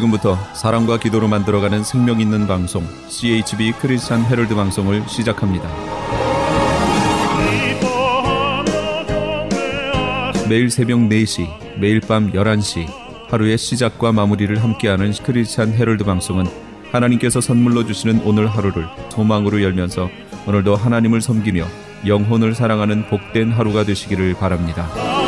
지금부터 사랑과 기도로 만들어가는 생명 있는 방송 CHB 크리스찬 헤럴드 방송을 시작합니다. 매일 새벽 4시, 매일 밤 11시 하루의 시작과 마무리를 함께하는 크리스찬 헤럴드 방송은 하나님께서 선물로 주시는 오늘 하루를 소망으로 열면서 오늘도 하나님을 섬기며 영혼을 사랑하는 복된 하루가 되시기를 바랍니다.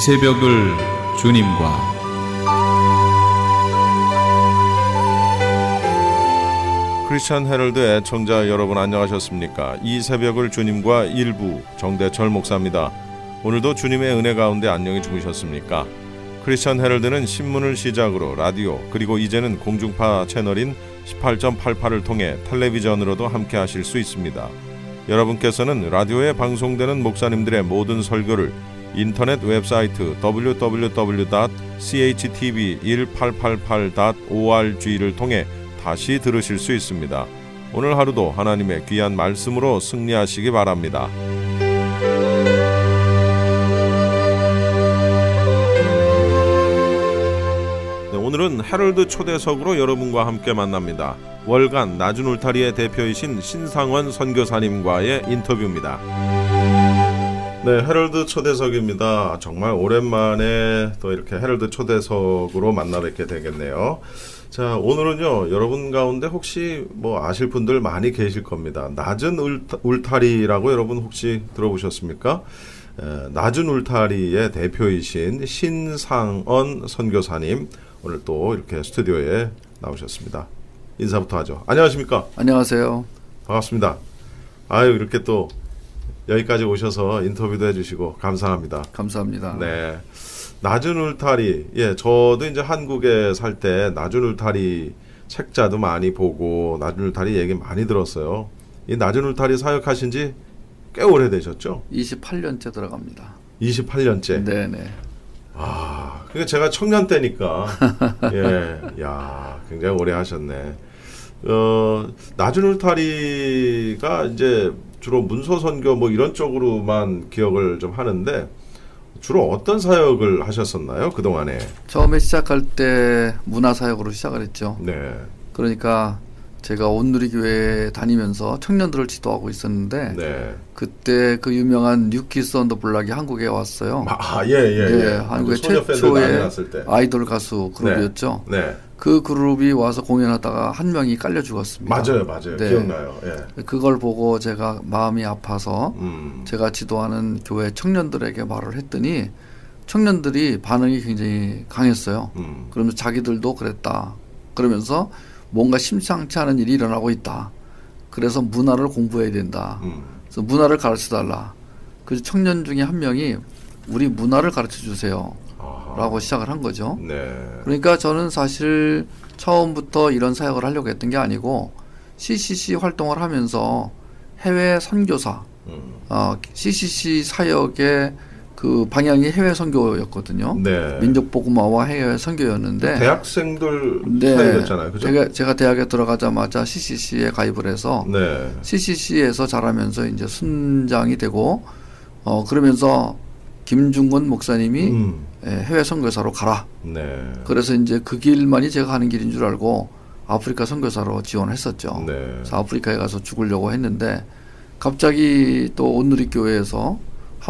이 새벽을 주님과 크리스천 헤럴드 애청자 여러분 안녕하셨습니까? 이 새벽을 주님과 일부 정대철 목사입니다. 오늘도 주님의 은혜 가운데 안녕히 주무셨습니까? 크리스천 헤럴드는 신문을 시작으로 라디오 그리고 이제는 공중파 채널인 18.88을 통해 텔레비전으로도 함께 하실 수 있습니다. 여러분께서는 라디오에 방송되는 목사님들의 모든 설교를 인터넷 웹사이트 www.chtv1888.org를 통해 다시 들으실 수 있습니다. 오늘 하루도 하나님의 귀한 말씀으로 승리하시기 바랍니다. 네, 오늘은 헤럴드 초대석으로 여러분과 함께 만납니다. 월간 낮은 울타리의 대표이신 신상원 선교사님과의 인터뷰입니다. 네, 헤럴드 초대석입니다. 정말 오랜만에 또 이렇게 헤럴드 초대석으로 만나 뵙게 되겠네요. 자, 오늘은요, 여러분 가운데 혹시 뭐 아실 분들 많이 계실 겁니다. 낮은 울타, 리라고 여러분 혹시 들어보셨습니까? 에, 낮은 울타리의 대표이신 신상언 선교사님, 오늘 또 이렇게 스튜디오에 나오셨습니다. 인사부터 하죠. 안녕하십니까? 안녕하세요. 반갑습니다. 아유, 이렇게 또 여기까지 오셔서 인터뷰도 해주시고 감사합니다. 감사합니다. 네. 낮은 울타리. 예, 저도 이제 한국에 살 때 낮은 울타리 책자도 많이 보고 낮은 울타리 얘기 많이 들었어요. 이 낮은 울타리 사역하신 지 꽤 오래되셨죠? 28년째 들어갑니다. 28년째? 네네. 아, 그러니까 제가 청년 때니까. 예, 야 굉장히 오래 하셨네. 어, 낮은 울타리가 이제 주로 문서 선교 뭐 이런 쪽으로만 기억을 좀 하는데 주로 어떤 사역을 하셨었나요 그 동안에? 처음에 시작할 때 문화 사역으로 시작을 했죠. 네. 그러니까 제가 온누리교회 다니면서 청년들을 지도하고 있었는데 네. 그때 그 유명한 New Kids on the Block이 한국에 왔어요. 아, 예, 예, 예. 네, 한국의 최초의 아이돌 가수 그룹이었죠. 네. 네. 그 그룹이 와서 공연하다가 한 명이 깔려 죽었습니다. 맞아요, 맞아요. 네. 기억나요. 예. 그걸 보고 제가 마음이 아파서 음. 제가 지도하는 교회 청년들에게 말을 했더니 청년들이 반응이 굉장히 강했어요. 음. 그러면서 자기들도 그랬다. 그러면서 뭔가 심상치 않은 일이 일어나고 있다. 그래서 문화를 공부해야 된다. 음. 그래서 문화를 가르쳐 달라. 그래서 청년 중에 한 명이 우리 문화를 가르쳐 주세요. 라고 시작을 한 거죠. 네. 그러니까 저는 사실 처음부터 이런 사역을 하려고 했던 게 아니고 CCC 활동을 하면서 해외 선교사, 음. 어, CCC 사역의 그 방향이 해외 선교였거든요. 네. 민족 복음화와 해외 선교였는데 대학생들 네. 사역이었잖아요. 그죠? 제가 제가 대학에 들어가자마자 CCC에 가입을 해서 네. CCC에서 자라면서 이제 순장이 되고 어 그러면서 김준곤 목사님이 음. 예, 해외 선교사로 가라. 네. 그래서 이제 그 길만이 제가 가는 길인 줄 알고 아프리카 선교사로 지원했었죠. 네. 그래서 아프리카에 가서 죽으려고 했는데 갑자기 또 온누리 교회에서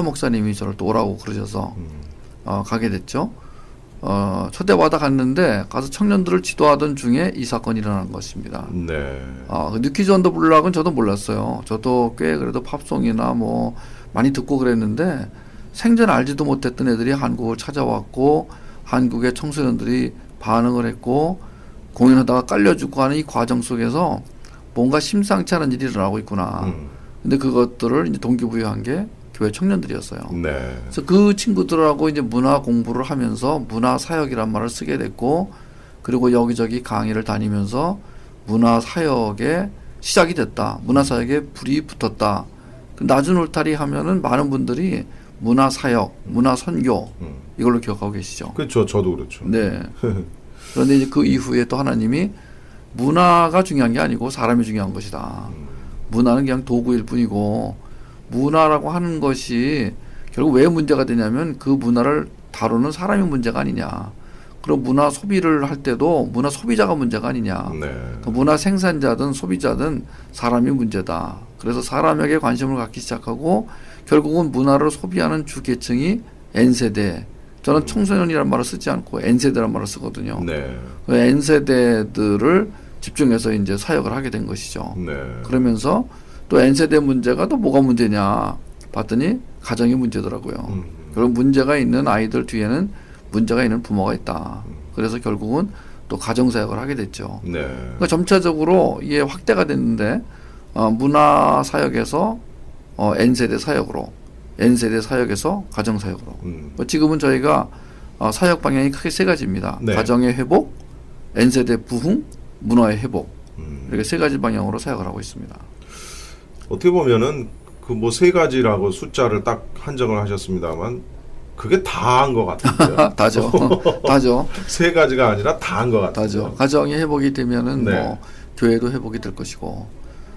하 목사님이 저를 또 오라고 그러셔서 음. 어, 가게 됐죠. 어, 초대받아 갔는데 가서 청년들을 지도하던 중에 이 사건이 일어난 것입니다. 네. 어, 그 New Kids on the Block은 저도 몰랐어요. 저도 꽤 그래도 팝송이나 뭐 많이 듣고 그랬는데 생전 알지도 못했던 애들이 한국을 찾아왔고 한국의 청소년들이 반응을 했고 공연하다가 깔려주고 하는 이 과정 속에서 뭔가 심상치 않은 일이 일어나고 있구나. 음. 근데 그것들을 이제 동기부여한 게 교회 청년들이었어요. 네. 그래서 그 친구들하고 이제 문화 공부를 하면서 문화 사역이란 말을 쓰게 됐고 그리고 여기저기 강의를 다니면서 문화 사역에 시작이 됐다. 문화 사역에 불이 붙었다. 그 낮은 울타리 하면은 많은 분들이 문화 사역, 문화 선교 음. 이걸로 기억하고 계시죠? 그렇죠. 저도 그렇죠. 네. 그런데 이제 그 이후에 또 하나님이 문화가 중요한 게 아니고 사람이 중요한 것이다. 문화는 그냥 도구일 뿐이고 문화라고 하는 것이 결국 왜 문제가 되냐면 그 문화를 다루는 사람이 문제가 아니냐. 그리고 문화 소비를 할 때도 문화 소비자가 문제가 아니냐. 네. 그 문화 생산자든 소비자든 사람이 문제다. 그래서 사람에게 관심을 갖기 시작하고 결국은 문화를 소비하는 주 계층이 N세대. 저는 청소년이란 말을 쓰지 않고 N세대란 말을 쓰거든요. 네. 그 N세대들을 집중해서 이제 사역을 하게 된 것이죠. 네. 그러면서 또 N세대 문제가 또 뭐가 문제냐 봤더니 가정이 문제더라고요. 음. 그런 문제가 있는 아이들 뒤에는 문제가 있는 부모가 있다. 그래서 결국은 또 가정사역을 하게 됐죠. 네. 그러니까 점차적으로 이게 확대가 됐는데 어, 문화 사역에서 어, N세대 사역으로 N세대 사역에서 가정사역으로 음. 뭐 지금은 저희가 어, 사역 방향이 크게 세 가지입니다. 네. 가정의 회복, N세대 부흥, 문화의 회복 음. 이렇게 세 가지 방향으로 사역을 하고 있습니다. 어떻게 보면은 그 뭐 세 가지라고 숫자를 딱 한정을 하셨습니다만 그게 다 한 것 같은데요. 다죠. 다죠. 세 가지가 아니라 다 한 것 같아요. 다죠. 가정이 회복이 되면은 네. 뭐 교회도 회복이 될 것이고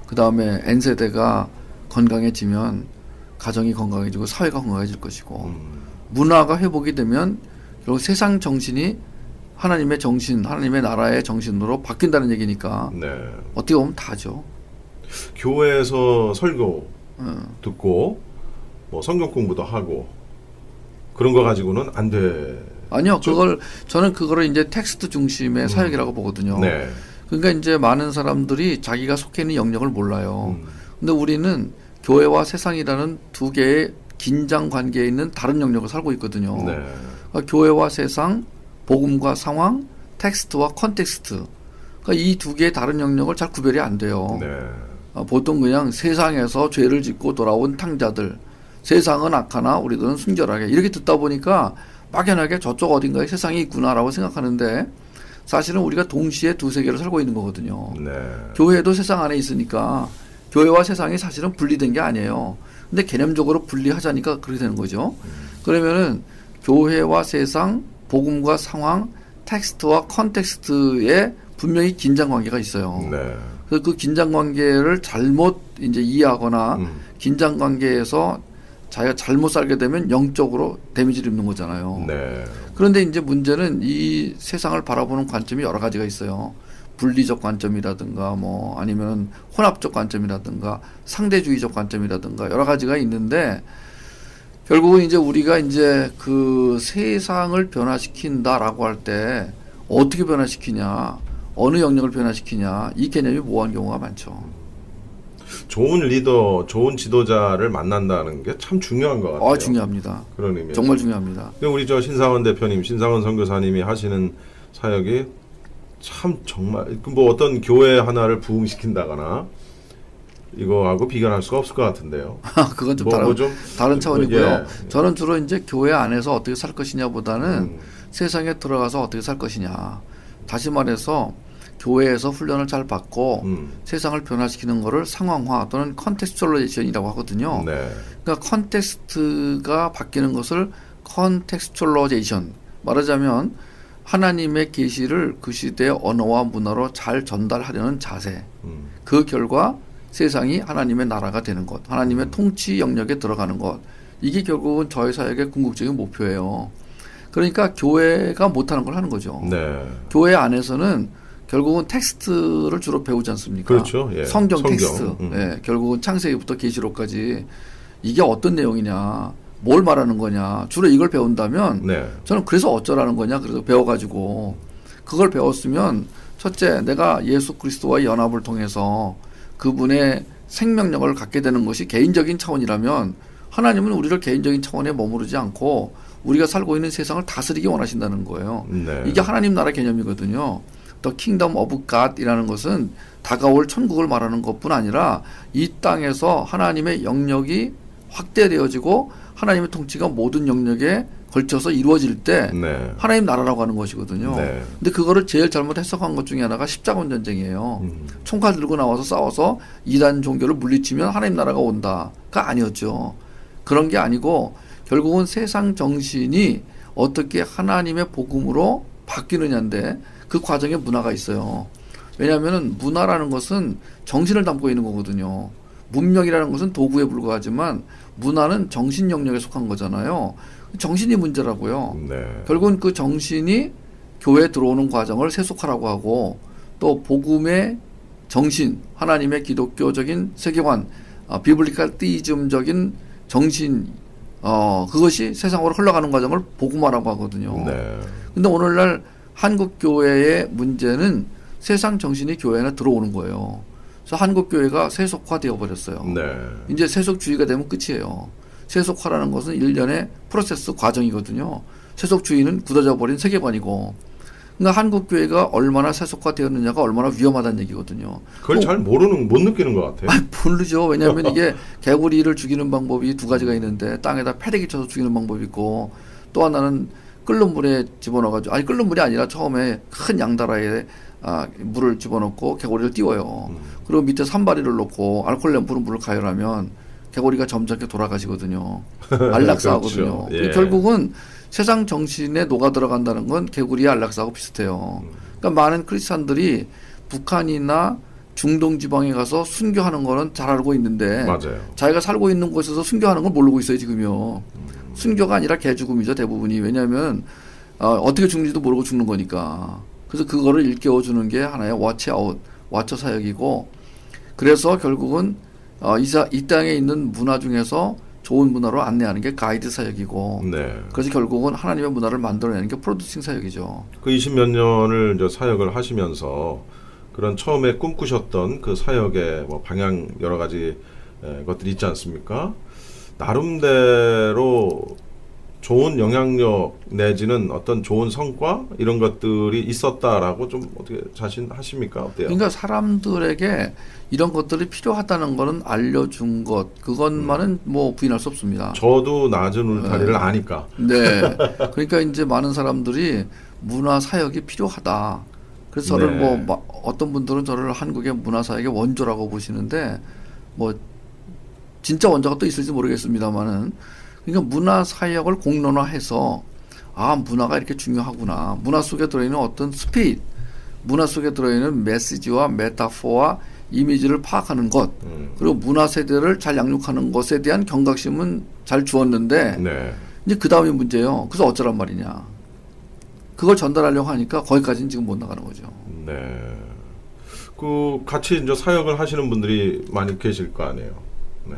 그 다음에 N 세대가 건강해지면 가정이 건강해지고 사회가 건강해질 것이고 음. 문화가 회복이 되면 결국 세상 정신이 하나님의 정신, 하나님의 나라의 정신으로 바뀐다는 얘기니까 네. 어떻게 보면 다죠. 교회에서 설교 음. 듣고 뭐 성경 공부도 하고 그런 거 가지고는 안 돼. 아니요, 그걸 저는 그거를 이제 텍스트 중심의 음. 사역이라고 보거든요. 네. 그러니까 이제 많은 사람들이 자기가 속해 있는 영역을 몰라요. 음. 근데 우리는 교회와 세상이라는 두 개의 긴장 관계에 있는 다른 영역을 살고 있거든요. 네. 그러니까 교회와 세상, 복음과 상황, 텍스트와 context. 그러니까 이 두 개의 다른 영역을 잘 구별이 안 돼요. 네. 어, 보통 그냥 세상에서 죄를 짓고 돌아온 탕자들, 세상은 악하나 우리들은 순결하게 이렇게 듣다 보니까 막연하게 저쪽 어딘가에 세상이 있구나라고 생각하는데 사실은 우리가 동시에 두 세계를 살고 있는 거거든요. 네. 교회도 세상 안에 있으니까 교회와 세상이 사실은 분리된 게 아니에요. 근데 개념적으로 분리하자니까 그렇게 되는 거죠. 음. 그러면은 교회와 세상, 복음과 상황, 텍스트와 context에 분명히 긴장 관계가 있어요. 네. 그래서 그 긴장 관계를 잘못 이제 이해하거나 음. 긴장 관계에서 자기가 잘못 살게 되면 영적으로 데미지를 입는 거잖아요. 네. 그런데 이제 문제는 이 세상을 바라보는 관점이 여러 가지가 있어요. 분리적 관점이라든가 뭐 아니면 혼합적 관점이라든가 상대주의적 관점이라든가 여러 가지가 있는데 결국은 이제 우리가 이제 그 세상을 변화시킨다라고 할 때 어떻게 변화시키냐 어느 영역을 변화시키냐 이 개념이 모호한 경우가 많죠. 좋은 리더, 좋은 지도자를 만난다는 게 참 중요한 것 같아요. 아, 중요합니다. 그런 의미 정말 중요합니다. 우리 저 신상원 대표님, 신상원 선교사님이 하시는 사역이 참 정말 그뭐 어떤 교회 하나를 부흥시킨다거나 이거하고 비교할 수가 없을 것 같은데요. 그건 좀 뭐, 다른 뭐 좀 다른 차원이고요. 예. 저는 주로 이제 교회 안에서 어떻게 살 것이냐보다는 음. 세상에 들어가서 어떻게 살 것이냐. 다시 말해서 교회에서 훈련을 잘 받고 음. 세상을 변화시키는 것을 상황화 또는 contextualization이라고 하거든요. 네. 그러니까 context가 바뀌는 것을 contextualization 말하자면 하나님의 계시를 그 시대의 언어와 문화로 잘 전달하려는 자세. 음. 그 결과 세상이 하나님의 나라가 되는 것, 하나님의 음. 통치 영역에 들어가는 것. 이게 결국은 저희 사역의 궁극적인 목표예요. 그러니까 교회가 못하는 걸 하는 거죠. 네. 교회 안에서는 결국은 텍스트를 주로 배우지 않습니까? 그렇죠. 예. 성경, 성경, 텍스트. 음. 예. 결국은 창세기부터 계시록까지 이게 어떤 내용이냐, 뭘 말하는 거냐. 주로 이걸 배운다면 네. 저는 그래서 어쩌라는 거냐. 그래서 배워가지고 그걸 배웠으면 첫째 내가 예수 그리스도와 연합을 통해서 그분의 생명력을 갖게 되는 것이 개인적인 차원이라면 하나님은 우리를 개인적인 차원에 머무르지 않고 우리가 살고 있는 세상을 다스리기 원하신다는 거예요. 네. 이게 하나님 나라 개념이거든요. The Kingdom of God이라는 것은 다가올 천국을 말하는 것뿐 아니라 이 땅에서 하나님의 영역이 확대되어지고 하나님의 통치가 모든 영역에 걸쳐서 이루어질 때 네. 하나님 나라라고 하는 것이거든요. 네. 근데 그거를 제일 잘못 해석한 것 중에 하나가 십자군 전쟁이에요. 음. 총칼 들고 나와서 싸워서 이단 종교를 물리치면 하나님 나라가 온다가 아니었죠. 그런 게 아니고 결국은 세상 정신이 어떻게 하나님의 복음으로 바뀌느냐인데 그 과정에 문화가 있어요. 왜냐하면 문화라는 것은 정신을 담고 있는 거거든요. 문명이라는 것은 도구에 불과하지만 문화는 정신 영역에 속한 거잖아요. 정신이 문제라고요. 네. 결국은 그 정신이 교회에 들어오는 과정을 세속화라고 하고 또 복음의 정신, 하나님의 기독교적인 세계관, 어, 비블리칼 띠즘적인 정신, 어, 그것이 세상으로 흘러가는 과정을 복음화라고 하거든요. 네. 근데 오늘날 한국 교회의 문제는 세상 정신이 교회 에 들어오는 거예요. 그래서 한국 교회가 세속화되어 버렸어요. 네. 이제 세속주의가 되면 끝이에요. 세속화라는 것은 일련의 프로세스 과정이거든요. 세속주의는 굳어져 버린 세계관이고 그러니까 한국 교회가 얼마나 세속화되었느냐가 얼마나 위험하다는 얘기거든요. 그걸 잘 모르는 못 느끼는 것 같아요. 아, 모르죠. 왜냐하면 이게 개구리를 죽이는 방법이 두 가지가 있는데 땅에다 패대기 쳐서 죽이는 방법이 있고 또 하나는 끓는 물에 집어넣어가지고 아니 끓는 물이 아니라 처음에 큰 양다라에 아, 물을 집어넣고 개구리를 띄워요. 음. 그리고 밑에 산바리를 놓고 알코올 램프로 물을 가열하면 개구리가 점잖게 돌아가시거든요. 안락사하거든요. 그렇죠. 예. 결국은 세상 정신에 녹아 들어간다는 건 개구리의 안락사하고 비슷해요. 그러니까 많은 크리스찬들이 북한이나 중동 지방에 가서 순교하는 거는 잘 알고 있는데 맞아요. 자기가 살고 있는 곳에서 순교하는 걸 모르고 있어요 지금요. 음. 순교가 아니라 개죽음이죠 대부분이 왜냐하면 어, 어떻게 죽는지도 모르고 죽는 거니까. 그래서 그거를 일깨워 주는 게 하나의 와치아웃, 와처 사역이고 그래서 결국은 어, 이, 사, 이 땅에 있는 문화 중에서 좋은 문화로 안내하는 게 가이드 사역이고 네. 그래서 결국은 하나님의 문화를 만들어내는 게 프로듀싱 사역이죠. 그 20몇 년을 이제 사역을 하시면서 그런 처음에 꿈꾸셨던 그 사역의 뭐 방향 여러 가지 것들이 있지 않습니까? 나름대로 좋은 영향력 내지는 어떤 좋은 성과 이런 것들이 있었다라고 좀 어떻게 자신하십니까? 어때요? 그러니까 사람들에게 이런 것들이 필요하다는 거는 알려준 것 그것만은 음. 뭐 부인할 수 없습니다. 저도 낮은 울타리를 네. 아니까. 네. 그러니까 이제 많은 사람들이 문화 사역이 필요하다. 그래서 저를 네. 뭐 어떤 분들은 저를 한국의 문화 사역의 원조라고 보시는데 뭐 진짜 원조가 또 있을지 모르겠습니다만은 그러니까 문화 사역을 공론화해서 아 문화가 이렇게 중요하구나. 문화 속에 들어있는 어떤 스피릿, 문화 속에 들어있는 메시지와 메타포와 이미지를 파악하는 것, 음. 그리고 문화 세대를 잘 양육하는 것에 대한 경각심은 잘 주었는데 네. 이제 그 다음이 문제예요. 그래서 어쩌란 말이냐. 그걸 전달하려고 하니까 거기까지는 지금 못 나가는 거죠. 네. 그 같이 이제 사역을 하시는 분들이 많이 계실 거 아니에요. 네.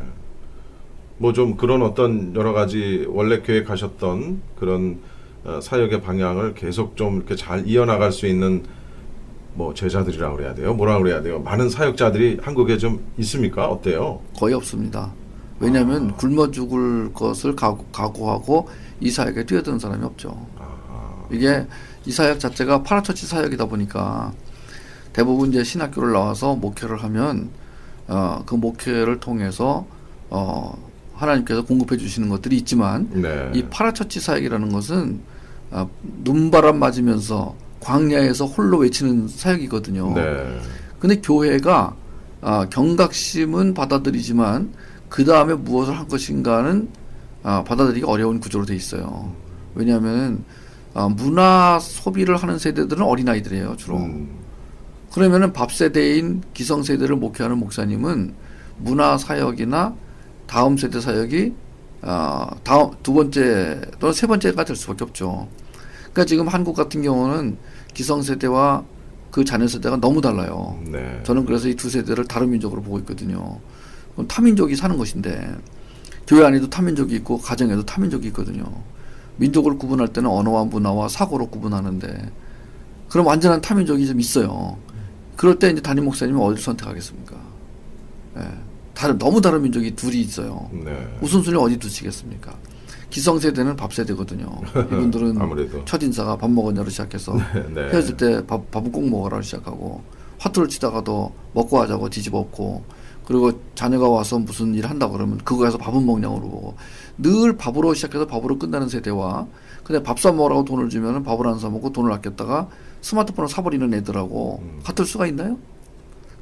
뭐좀 그런 어떤 여러 가지 원래 계획하셨던 그런 어, 사역의 방향을 계속 좀 이렇게 잘 이어나갈 수 있는 뭐 제자들이라고 그래야 돼요? 뭐라 그래야 돼요? 많은 사역자들이 한국에 좀 있습니까? 어때요? 거의 없습니다. 왜냐하면 아. 굶어 죽을 것을 각오, 각오하고 이 사역에 뛰어드는 사람이 없죠. 아. 이게 이 사역 자체가 파라처치 사역이다 보니까 대부분 이제 신학교를 나와서 목회를 하면 어, 그 목회를 통해서 어, 하나님께서 공급해 주시는 것들이 있지만 네. 이 파라처치 사역이라는 것은 아, 눈바람 맞으면서 광야에서 홀로 외치는 사역이거든요. 네. 근데 교회가 아, 경각심은 받아들이지만 그 다음에 무엇을 할 것인가는 아, 받아들이기 어려운 구조로 돼 있어요. 왜냐하면 아, 문화 소비를 하는 세대들은 어린 아이들이에요 주로. 음. 그러면은 밥 세대인 기성 세대를 목회하는 목사님은 문화 사역이나 다음 세대 사역이 어, 다음 두 번째 또는 세 번째가 될 수밖에 없죠. 그러니까 지금 한국 같은 경우는 기성 세대와 그 자녀 세대가 너무 달라요. 네. 저는 그래서 이 두 세대를 다른 민족으로 보고 있거든요. 타민족이 사는 것인데 교회 안에도 타민족이 있고 가정에도 타민족이 있거든요. 민족을 구분할 때는 언어와 문화와 사고로 구분하는데 그럼 완전한 타민족이 좀 있어요. 그럴 때 이제 담임 목사님은 어디를 선택하겠습니까? 예. 다른 너무 다른 민족이 둘이 있어요. 네. 우선순위 어디 두시겠습니까? 기성세대는 밥세대거든요. 이분들은. 첫 인사가 밥 먹었냐로 시작해서 네, 네. 헤어질 때 밥, 밥은 꼭 먹어라 시작하고 화투를 치다가도 먹고 하자고 뒤집어 엎고 그리고 자녀가 와서 무슨 일 한다 그러면 그거에서 밥은 먹냐고 물어보고 늘 밥으로 시작해서 밥으로 끝나는 세대와 근데 밥 사 먹으라고 돈을 주면 밥을 안 사 먹고 돈을 아꼈다가 스마트폰을 사버리는 애들하고 음. 같을 수가 있나요?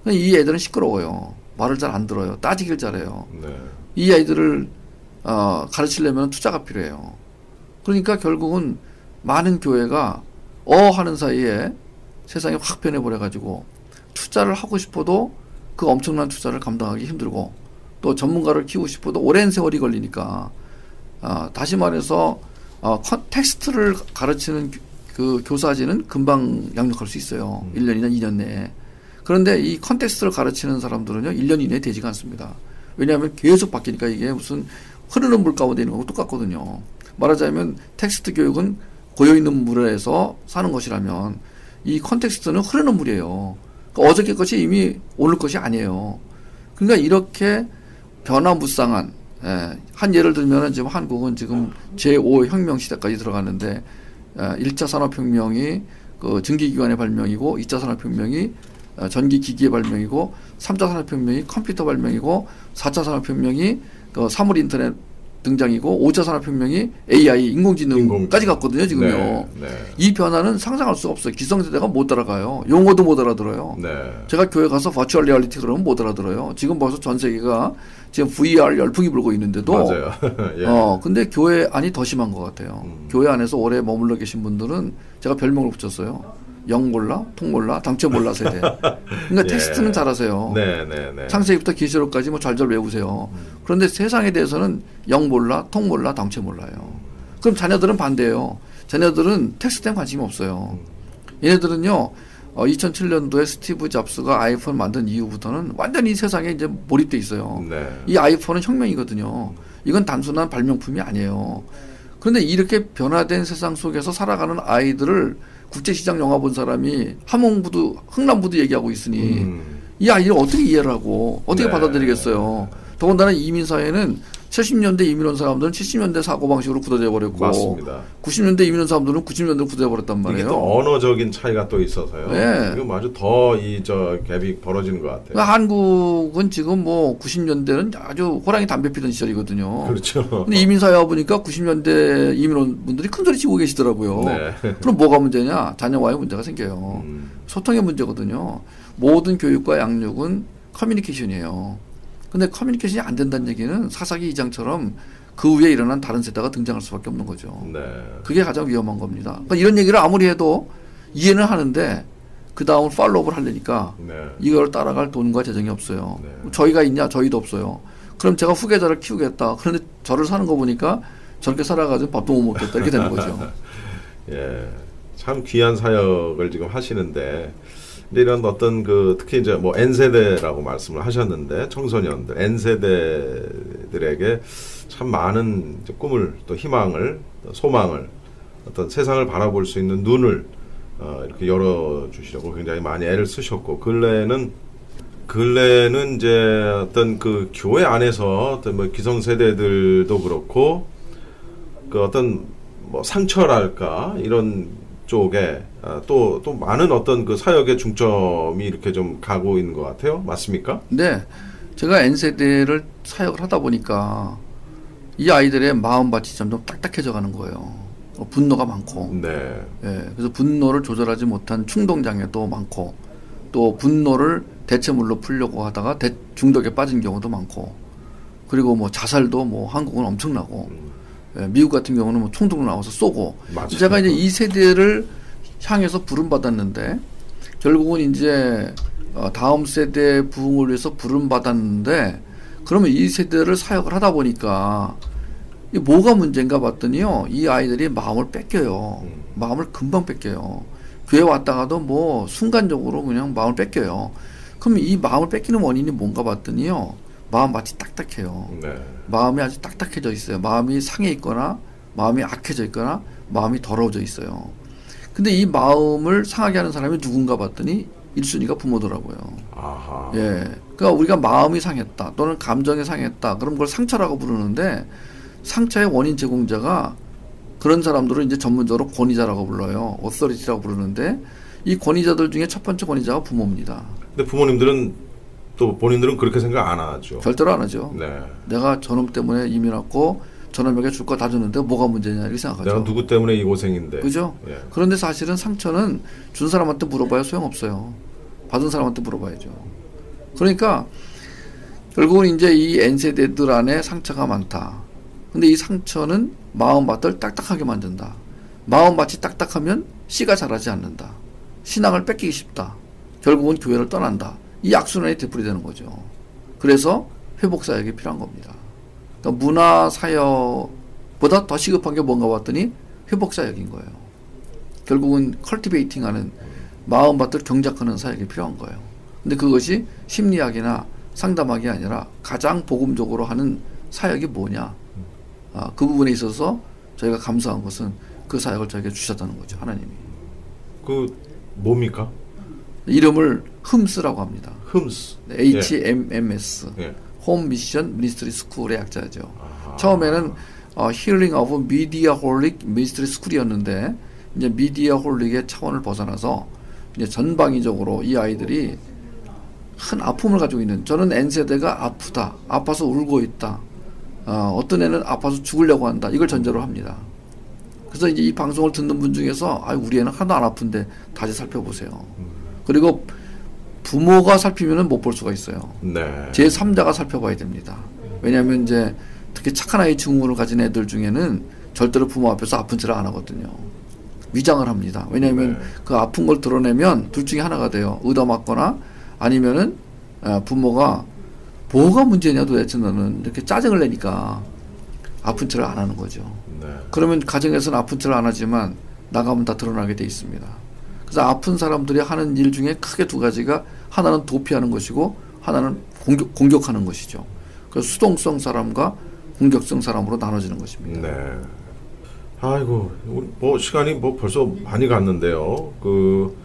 이 애들은 시끄러워요. 말을 잘 안 들어요. 따지길 잘해요. 네. 이 아이들을 어, 가르치려면 투자가 필요해요. 그러니까 결국은 많은 교회가 어 하는 사이에 세상이 확 변해버려가지고 투자를 하고 싶어도 그 엄청난 투자를 감당하기 힘들고 또 전문가를 키우고 싶어도 오랜 세월이 걸리니까 아, 다시 말해서 어, 텍스트를 가르치는 그 교사진은 금방 양육할 수 있어요. 음. 1년이나 2년 내에. 그런데 이 context를 가르치는 사람들은요, 1년 이내에 되지가 않습니다. 왜냐하면 계속 바뀌니까 이게 무슨 흐르는 물 가운데 있는 거고 똑같거든요. 말하자면 텍스트 교육은 고여있는 물에서 사는 것이라면 이 context는 흐르는 물이에요. 그러니까 어저께 것이 이미 오늘 것이 아니에요. 그러니까 이렇게 변화무쌍한 예, 한 예를 들면은 지금 한국은 지금 제5 혁명 시대까지 들어갔는데 예, 1차 산업혁명이 그 전기기관의 발명이고 2차 산업혁명이 어, 전기기기의 발명이고 3차 산업혁명이 컴퓨터 발명이고 4차 산업혁명이 그 사물 인터넷 등장이고 5차 산업혁명이 AI 인공지능까지 갔거든요 지금요. 네, 네. 이 변화는 상상할 수가 없어요. 기성세대가 못 따라가요. 용어도 못 알아들어요. 네. 제가 교회 가서 virtual reality 그러면 못 알아들어요. 지금 벌써 전 세계가 지금 VR 열풍이 불고 있는데도 맞아요. 예. 어 근데 교회 안이 더 심한 것 같아요. 음. 교회 안에서 오래 머물러 계신 분들은 제가 별명을 붙였어요. 영 몰라, 통 몰라, 당최 몰라 세대. 그러니까 예. 텍스트는 잘하세요. 네, 네, 네. 창세기부터 계시록까지 뭐 잘잘 외우세요. 음. 그런데 세상에 대해서는 영 몰라, 통 몰라, 당최 몰라요. 그럼 자녀들은 반대예요. 자녀들은 텍스트에 관심이 없어요. 얘네들은요. 어, 2007년도에 스티브 잡스가 아이폰 만든 이후부터는 완전히 세상에 이제 몰입돼 있어요. 네. 이 아이폰은 혁명이거든요. 이건 단순한 발명품이 아니에요. 그런데 이렇게 변화된 세상 속에서 살아가는 아이들을 국제시장 영화 본 사람이 함흥부도 흥남부도 얘기하고 있으니 음. 이 아이를 어떻게 이해를 하고 어떻게 네. 받아들이겠어요. 더군다나 이민 사회는 70년대 이민 온 사람들은 70년대 사고 방식으로 굳어져 버렸고 맞습니다. 90년대 이민 온 사람들은 90년대 굳어져 버렸단 말이에요. 이게 또 언어적인 차이가 또 있어서요. 네. 이거 아주 더 이 저 갭이 벌어지는 것 같아요. 그러니까 한국은 지금 뭐 90년대는 아주 호랑이 담배 피던 시절이거든요. 그렇죠. 근데 이민 사회 와 보니까 90년대 이민 온 분들이 큰 소리 치고 계시더라고요. 네. 그럼 뭐가 문제냐? 자녀와의 문제가 생겨요. 음. 소통의 문제거든요. 모든 교육과 양육은 커뮤니케이션이에요. 근데 커뮤니케이션이 안 된다는 얘기는 사사기 이장처럼 그 위에 일어난 다른 세대가 등장할 수밖에 없는 거죠. 네. 그게 가장 위험한 겁니다. 그러니까 이런 얘기를 아무리 해도 이해는 하는데 그 다음 팔로우를 하려니까 네. 이걸 따라갈 돈과 재정이 없어요. 네. 저희가 있냐? 저희도 없어요. 그럼 제가 후계자를 키우겠다. 그런데 저를 사는 거 보니까 저렇게 살아가지고 밥도 못 먹겠다. 이렇게 되는 거죠. 예. 참 귀한 사역을 지금 하시는데 이런 어떤 그 특히 이제 뭐 N세대라고 말씀을 하셨는데 청소년들 N세대들에게 참 많은 꿈을 또 희망을 또 소망을 어떤 세상을 바라볼 수 있는 눈을 어, 이렇게 열어 주시려고 굉장히 많이 애를 쓰셨고 근래에는 근래는 이제 어떤 그 교회 안에서 어떤 뭐 기성 세대들도 그렇고 그 어떤 뭐 상처랄까 이런 쪽에 또또 아, 또 많은 어떤 그 사역의 중점이 이렇게 좀 가고 있는 것 같아요. 맞습니까? 네, 제가 N 세대를 사역을 하다 보니까 이 아이들의 마음밭이 점점 딱딱해져 가는 거예요. 어, 분노가 많고, 네. 예, 그래서 분노를 조절하지 못한 충동 장애도 많고, 또 분노를 대체물로 풀려고 하다가 대, 중독에 빠진 경우도 많고, 그리고 뭐 자살도 뭐 한국은 엄청나고, 음. 예, 미국 같은 경우는 뭐 총독으로 나와서 쏘고, 맞아요. 제가 이제 이 세대를 향해서 부름 받았는데 결국은 이제 어, 다음 세대 부흥을 위해서 부름 받았는데 그러면 이 세대를 사역을 하다 보니까 이 뭐가 문제인가 봤더니요 이 아이들이 마음을 뺏겨요 음. 마음을 금방 뺏겨요 교회 왔다가도 뭐 순간적으로 그냥 마음을 뺏겨요 그럼 이 마음을 뺏기는 원인이 뭔가 봤더니요 마음 마치 딱딱해요 네. 마음이 아주 딱딱해져 있어요 마음이 상해 있거나 마음이 악해져 있거나 마음이 더러워져 있어요 근데 이 마음을 상하게 하는 사람이 누군가 봤더니 1순위가 부모더라고요. 아하. 예. 그러니까 우리가 마음이 상했다 또는 감정이 상했다. 그럼 그걸 상처라고 부르는데 상처의 원인 제공자가 그런 사람들을 이제 전문적으로 권위자라고 불러요. 오서리티라고 부르는데 이 권위자들 중에 첫 번째 권위자가 부모입니다. 근데 부모님들은 또 본인들은 그렇게 생각 안 하죠. 절대로 안 하죠. 네. 내가 저놈 때문에 이민 왔고 저놈에게 줄 거 다 줬는데 뭐가 문제냐 이렇게 생각하죠. 내가 누구 때문에 이 고생인데. 그죠? 예. 그런데 사실은 상처는 준 사람한테 물어봐야 소용없어요. 받은 사람한테 물어봐야죠. 그러니까 결국은 이제 이 N세대들 안에 상처가 많다. 근데 이 상처는 마음밭을 딱딱하게 만든다. 마음밭이 딱딱하면 씨가 자라지 않는다. 신앙을 뺏기기 쉽다. 결국은 교회를 떠난다. 이 악순환이 되풀이되는 거죠. 그래서 회복 사역이 필요한 겁니다. 그러니까 문화 사역보다 더 시급한 게 뭔가 봤더니 회복 사역인 거예요. 결국은 컬티베이팅하는 마음밭을 경작하는 사역이 필요한 거예요. 근데 그것이 심리학이나 상담학이 아니라 가장 복음적으로 하는 사역이 뭐냐. 아, 그 부분에 있어서 저희가 감사한 것은 그 사역을 저에게 주셨다는 거죠. 하나님이. 그 뭡니까? 이름을 흠스라고 합니다. 흠스. 네, HMMS. 예. Home Mission Ministry School의 약자죠. 아하. 처음에는 어, Healing of Media Holic Ministry School이었는데 이제 Media Holic의 차원을 벗어나서 이제 전방위적으로 이 아이들이 큰 아픔을 가지고 있는 저는 N세대가 아프다. 아파서 울고 있다. 어, 어떤 애는 아파서 죽으려고 한다. 이걸 전제로 합니다. 그래서 이제 이 방송을 듣는 분 중에서 아, 우리 애는 하나도 안 아픈데 다시 살펴보세요. 그리고 부모가 살피면은 못 볼 수가 있어요. 네. 제 3자가 살펴봐야 됩니다. 왜냐하면 이제 특히 착한 아이 증후군을 가진 애들 중에는 절대로 부모 앞에서 아픈 척을 안 하거든요. 위장을 합니다. 왜냐하면 네. 그 아픈 걸 드러내면 둘 중에 하나가 돼요. 의도맞거나 아니면은 어, 부모가 뭐가 문제냐 도대체 너는 이렇게 짜증을 내니까 아픈 척을 안 하는 거죠. 네. 그러면 가정에서는 아픈 척을 안 하지만 나가면 다 드러나게 돼 있습니다. 그래서 아픈 사람들이 하는 일 중에 크게 두 가지가 하나는 도피하는 것이고 하나는 공격, 공격하는 것이죠. 그래서 수동성 사람과 공격성 사람으로 나눠지는 것입니다. 네. 아이고 뭐 시간이 뭐 벌써 많이 갔는데요. 그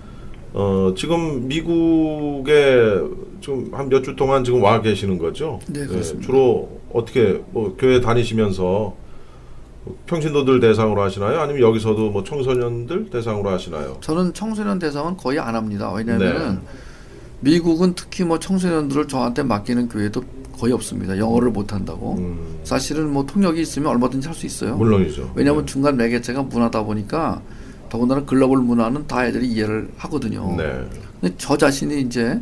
어, 지금 미국에 지금 한 몇 주 동안 지금 와 계시는 거죠? 네, 그렇습니다. 네, 주로 어떻게 뭐 교회 다니시면서 평신도들 대상으로 하시나요? 아니면 여기서도 뭐 청소년들 대상으로 하시나요? 저는 청소년 대상은 거의 안 합니다. 왜냐하면 네. 미국은 특히 뭐 청소년들을 저한테 맡기는 교회도 거의 없습니다. 영어를 못 한다고. 음. 사실은 뭐 통역이 있으면 얼마든지 할 수 있어요. 물론이죠. 왜냐하면 네. 중간 매개체가 문화다 보니까 더군다나 글로벌 문화는 다 애들이 이해를 하거든요. 네. 근데 저 자신이 이제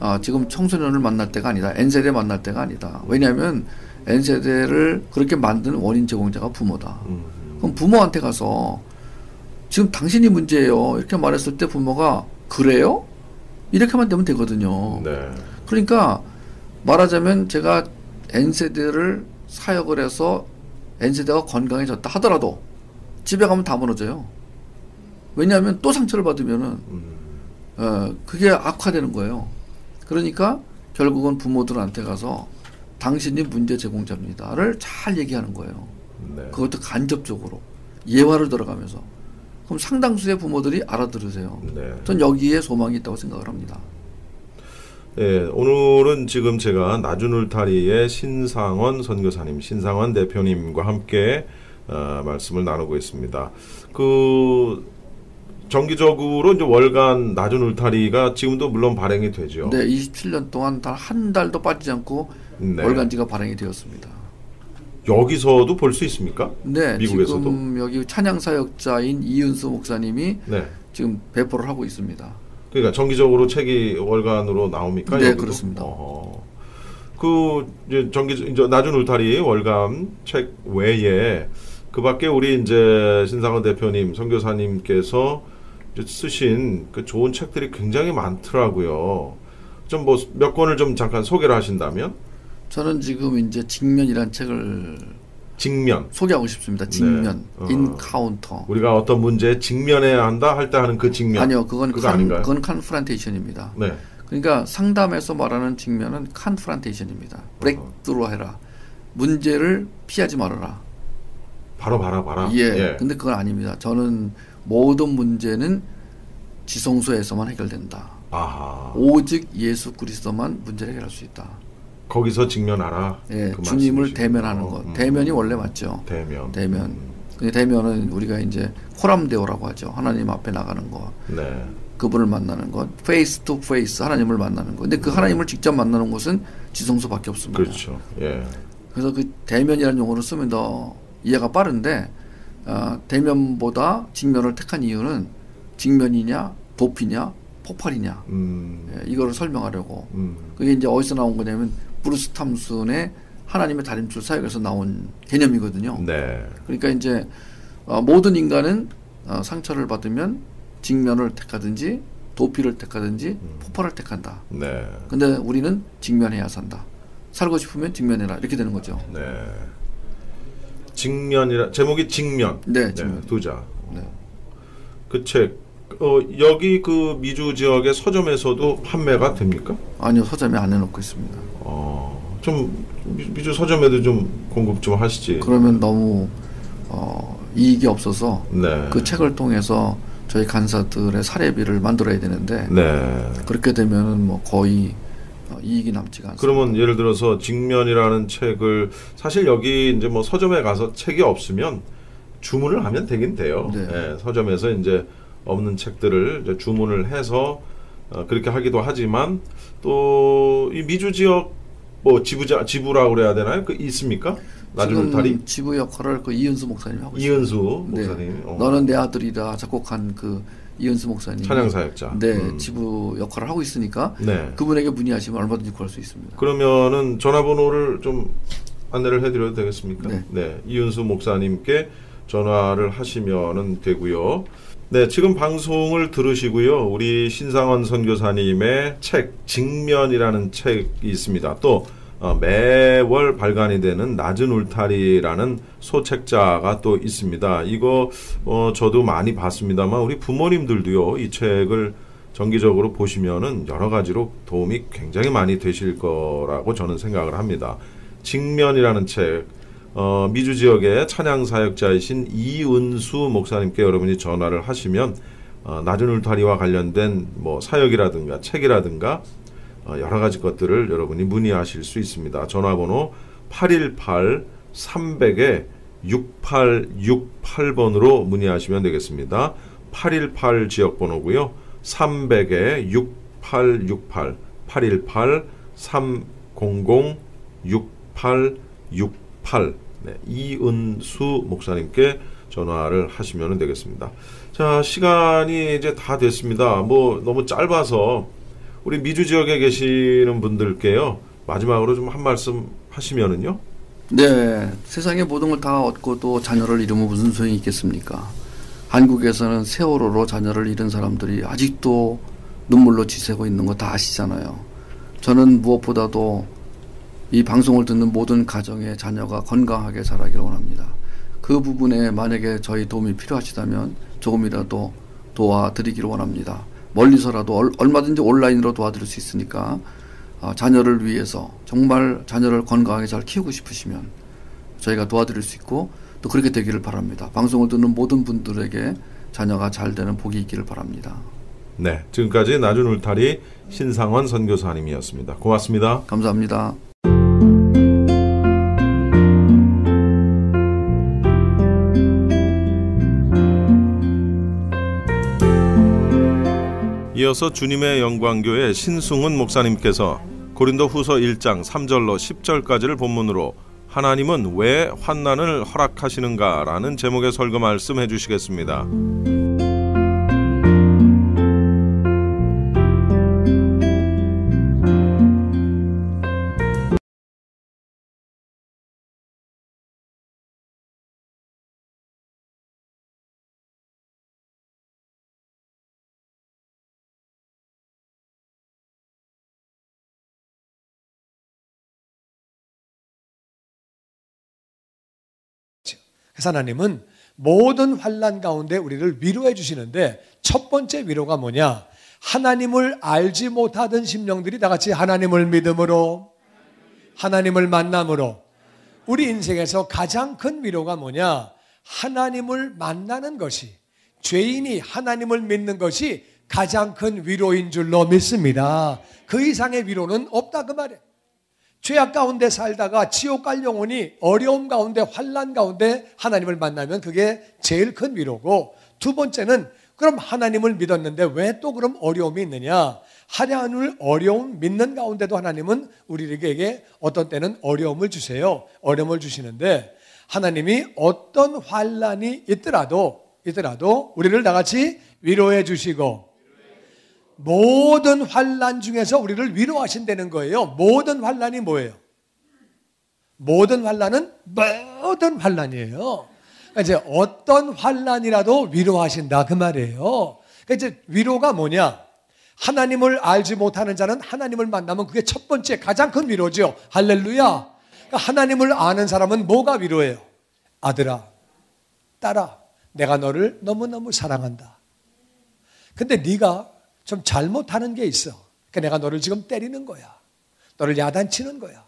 아, 지금 청소년을 만날 때가 아니다. N세대 만날 때가 아니다. 왜냐하면 N세대를 그렇게 만드는 원인 제공자가 부모다. 음. 그럼 부모한테 가서 지금 당신이 문제예요. 이렇게 말했을 때 부모가 그래요? 이렇게만 되면 되거든요. 네. 그러니까 말하자면 제가 N세대를 사역을 해서 N세대가 건강해졌다 하더라도 집에 가면 다 무너져요. 왜냐하면 또 상처를 받으면은 음. 어, 그게 악화되는 거예요. 그러니까 결국은 부모들한테 가서 당신이 문제 제공자입니다를 잘 얘기하는 거예요. 네. 그것도 간접적으로 예화를 들어가면서 그럼 상당수의 부모들이 알아들으세요. 네. 전 여기에 소망이 있다고 생각을 합니다. 네, 오늘은 지금 제가 나주늘타리의 신상원 선교사님, 신상원 대표님과 함께 어, 말씀을 나누고 있습니다. 그 정기적으로 이제 월간 낮은 울타리가 지금도 물론 발행이 되죠. 네, 27년 동안 단 한 달도 빠지지 않고 네. 월간지가 발행이 되었습니다. 여기서도 볼 수 있습니까? 네, 미국에서도 지금 여기 찬양 사역자인 이윤수 목사님이 네. 지금 배포를 하고 있습니다. 그러니까 정기적으로 책이 월간으로 나옵니까? 네, 여기도? 그렇습니다. 어허. 그 이제 정기 이제 낮은 울타리 월간 책 외에 그 밖에 우리 이제 신상언 대표님 선교사님께서 쓰신 그 좋은 책들이 굉장히 많더라고요. 좀 뭐 몇 권을 좀 잠깐 소개를 하신다면? 저는 지금 이제 직면이란 책을 직면 소개하고 싶습니다. 직면 네. 어. Encounter. 우리가 어떤 문제에 직면해야 한다 할 때 하는 그 직면. 아니요, 그건 con, 아닌가요? 그건 confrontation입니다. 네. 그러니까 상담에서 말하는 직면은 confrontation입니다. Breakthrough 해라. 문제를 피하지 말아라. 바로 봐라 봐라. 예. 예. 근데 그건 아닙니다. 저는 모든 문제는 지성소에서만 해결된다. 아하. 오직 예수 그리스도만 문제를 해결할 수 있다. 거기서 직면하라. 예, 그 주님을 대면하는 것. 음. 대면이 원래 맞죠. 대면. 대면. 음. 대면은 우리가 이제 Coram Deo라고 하죠. 하나님 앞에 나가는 것. 네. 그분을 만나는 것. face to face 하나님을 만나는 것. 근데 그 네. 하나님을 직접 만나는 곳은 지성소밖에 없습니다. 그렇죠. 예. 그래서 그 대면이라는 용어를 쓰면 더 이해가 빠른데 어, 대면보다 직면을 택한 이유는 직면이냐 도피냐 폭발이냐 음. 예, 이거를 설명하려고 음. 그게 이제 어디서 나온 거냐면 브루스 탐슨의 하나님의 다림줄 사역에서 나온 개념이거든요. 네. 그러니까 이제 어, 모든 인간은 어, 상처를 받으면 직면을 택하든지 도피를 택하든지 음. 폭발을 택한다. 네. 근데 우리는 직면해야 산다. 살고 싶으면 직면해라 이렇게 되는 거죠. 네. 직면이라 제목이 직면. 네, 직면. 네, 두자. 네. 그책 어, 여기 그 미주 지역의 서점에서도 판매가 됩니까? 아니요, 서점에 안 해놓고 있습니다. 어, 좀 미주 서점에도 좀 공급 좀 하시지. 그러면 너무 어, 이익이 없어서 네. 그 책을 통해서 저희 간사들의 사례비를 만들어야 되는데 네. 그렇게 되면은 뭐 거의 어, 이익이 남지가 않습니다. 그러면 예를 들어서 직면이라는 책을 사실 여기 이제 뭐 서점에 가서 책이 없으면 주문을 하면 되긴 돼요. 네. 네, 서점에서 이제 없는 책들을 이제 주문을 해서 어, 그렇게 하기도 하지만 또 이 미주 지역 뭐 지부자 지부라고 그래야 되나요? 그 있습니까? 나주울타리 지부 역할을 그 이은수 목사님이 하고. 이은수 목사님. 네. 어. 너는 내 아들이다 작곡한 그 이은수 목사님. 찬양사역자. 네, 음. 지부 역할을 하고 있으니까 네. 그분에게 문의하시면 얼마든지 구할 수 있습니다. 그러면은 전화번호를 좀 안내를 해드려도 되겠습니까? 네. 네, 이은수 목사님께 전화를 하시면은 되고요. 네, 지금 방송을 들으시고요. 우리 신상원 선교사님의 책 직면이라는 책이 있습니다. 또 어, 매월 발간이 되는 낮은 울타리라는 소책자가 또 있습니다. 이거 어, 저도 많이 봤습니다만 우리 부모님들도요 이 책을 정기적으로 보시면은 여러 가지로 도움이 굉장히 많이 되실 거라고 저는 생각을 합니다. 직면이라는 책 어, 미주 지역의 찬양 사역자이신 이은수 목사님께 여러분이 전화를 하시면 어, 낮은 울타리와 관련된 뭐 사역이라든가 책이라든가 어, 여러 가지 것들을 여러분이 문의하실 수 있습니다. 전화번호 818 300에 6868번으로 문의하시면 되겠습니다. 818 지역번호고요. 300에 6868 818 300 6868 8 네, 이은수 목사님께 전화를 하시면 되겠습니다. 자, 시간이 이제 다 됐습니다. 뭐 너무 짧아서 우리 미주 지역에 계시는 분들께요. 마지막으로 좀 한 말씀 하시면은요. 네, 세상의 모든 걸 다 얻고 도 자녀를 잃으면 무슨 소용이 있겠습니까? 한국에서는 세월호로 자녀를 잃은 사람들이 아직도 눈물로 지새고 있는 거 다 아시잖아요. 저는 무엇보다도 이 방송을 듣는 모든 가정의 자녀가 건강하게 자라기를 원합니다. 그 부분에 만약에 저희 도움이 필요하시다면 조금이라도 도와드리기를 원합니다. 멀리서라도 얼마든지 온라인으로 도와드릴 수 있으니까 어, 자녀를 위해서 정말 자녀를 건강하게 잘 키우고 싶으시면 저희가 도와드릴 수 있고 또 그렇게 되기를 바랍니다. 방송을 듣는 모든 분들에게 자녀가 잘 되는 복이 있기를 바랍니다. 네, 지금까지 나준 울타리 신상원 선교사님이었습니다. 고맙습니다. 감사합니다. 이어서 주님의 영광교회 신승훈 목사님께서 고린도 후서 1장 3절로 10절까지를 본문으로 하나님은 왜 환난을 허락하시는가라는 제목의 설교 말씀해 주시겠습니다. 그래서 하나님은 모든 환란 가운데 우리를 위로해 주시는데 첫 번째 위로가 뭐냐? 하나님을 알지 못하던 심령들이 다 같이 하나님을 믿음으로 하나님을 만남으로 우리 인생에서 가장 큰 위로가 뭐냐? 하나님을 만나는 것이 죄인이 하나님을 믿는 것이 가장 큰 위로인 줄로 믿습니다. 그 이상의 위로는 없다 그 말이에요. 죄악 가운데 살다가 지옥 갈 영혼이 어려움 가운데 환란 가운데 하나님을 만나면 그게 제일 큰 위로고 두 번째는 그럼 하나님을 믿었는데 왜 또 그럼 어려움이 있느냐? 하나님을 어려움 믿는 가운데도 하나님은 우리에게 어떤 때는 어려움을 주세요. 어려움을 주시는데 하나님이 어떤 환란이 있더라도 있더라도 우리를 다 같이 위로해 주시고 모든 환란 중에서 우리를 위로하신다는 거예요. 모든 환란이 뭐예요? 모든 환란은 모든 환란이에요. 그러니까 이제 어떤 환란이라도 위로하신다 그 말이에요. 그러니까 이제 위로가 뭐냐? 하나님을 알지 못하는 자는 하나님을 만나면 그게 첫 번째 가장 큰 위로죠. 할렐루야. 그러니까 하나님을 아는 사람은 뭐가 위로예요? 아들아, 딸아, 내가 너를 너무너무 사랑한다. 근데 네가 좀 잘못하는 게 있어. 그러니까 내가 너를 지금 때리는 거야. 너를 야단치는 거야.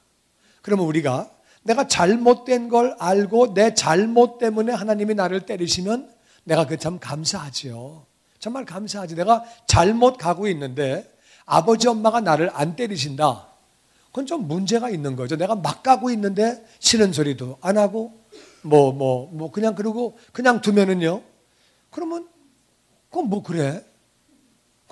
그러면 우리가 내가 잘못된 걸 알고 내 잘못 때문에 하나님이 나를 때리시면 내가 그 참 감사하지요. 정말 감사하지. 내가 잘못 가고 있는데 아버지 엄마가 나를 안 때리신다. 그건 좀 문제가 있는 거죠. 내가 막 가고 있는데 싫은 소리도 안 하고 뭐 뭐뭐 그냥 그러고 그냥 두면은요. 그러면 그건 뭐 그래?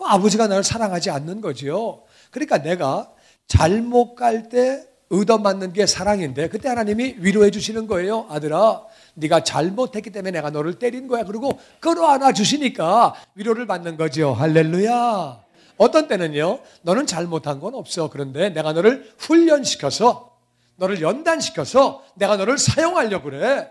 그 아버지가 나를 사랑하지 않는 거지요. 그러니까 내가 잘못 갈 때 얻어맞는 게 사랑인데 그때 하나님이 위로해 주시는 거예요. 아들아, 네가 잘못했기 때문에 내가 너를 때린 거야. 그리고 끌어안아 주시니까 위로를 받는 거죠. 할렐루야. 어떤 때는요, 너는 잘못한 건 없어. 그런데 내가 너를 훈련시켜서, 너를 연단시켜서 내가 너를 사용하려고 그래.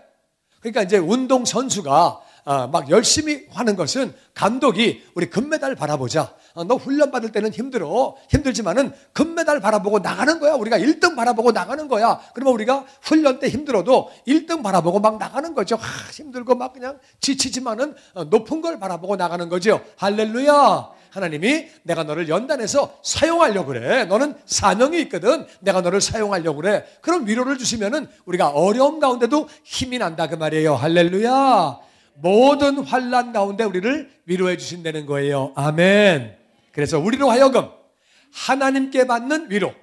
그러니까 이제 운동 선수가 아, 막 열심히 하는 것은 감독이 우리 금메달 바라보자. 어, 너 훈련 받을 때는 힘들어. 힘들지만은 금메달 바라보고 나가는 거야. 우리가 1등 바라보고 나가는 거야. 그러면 우리가 훈련 때 힘들어도 1등 바라보고 막 나가는 거죠. 하, 힘들고 막 그냥 지치지만은 어, 높은 걸 바라보고 나가는 거죠. 할렐루야. 하나님이 내가 너를 연단해서 사용하려고 그래. 너는 사명이 있거든. 내가 너를 사용하려고 그래. 그럼 위로를 주시면은 우리가 어려움 가운데도 힘이 난다 그 말이에요. 할렐루야. 모든 환란 가운데 우리를 위로해 주신다는 거예요. 아멘. 그래서 우리로 하여금 하나님께 받는 위로.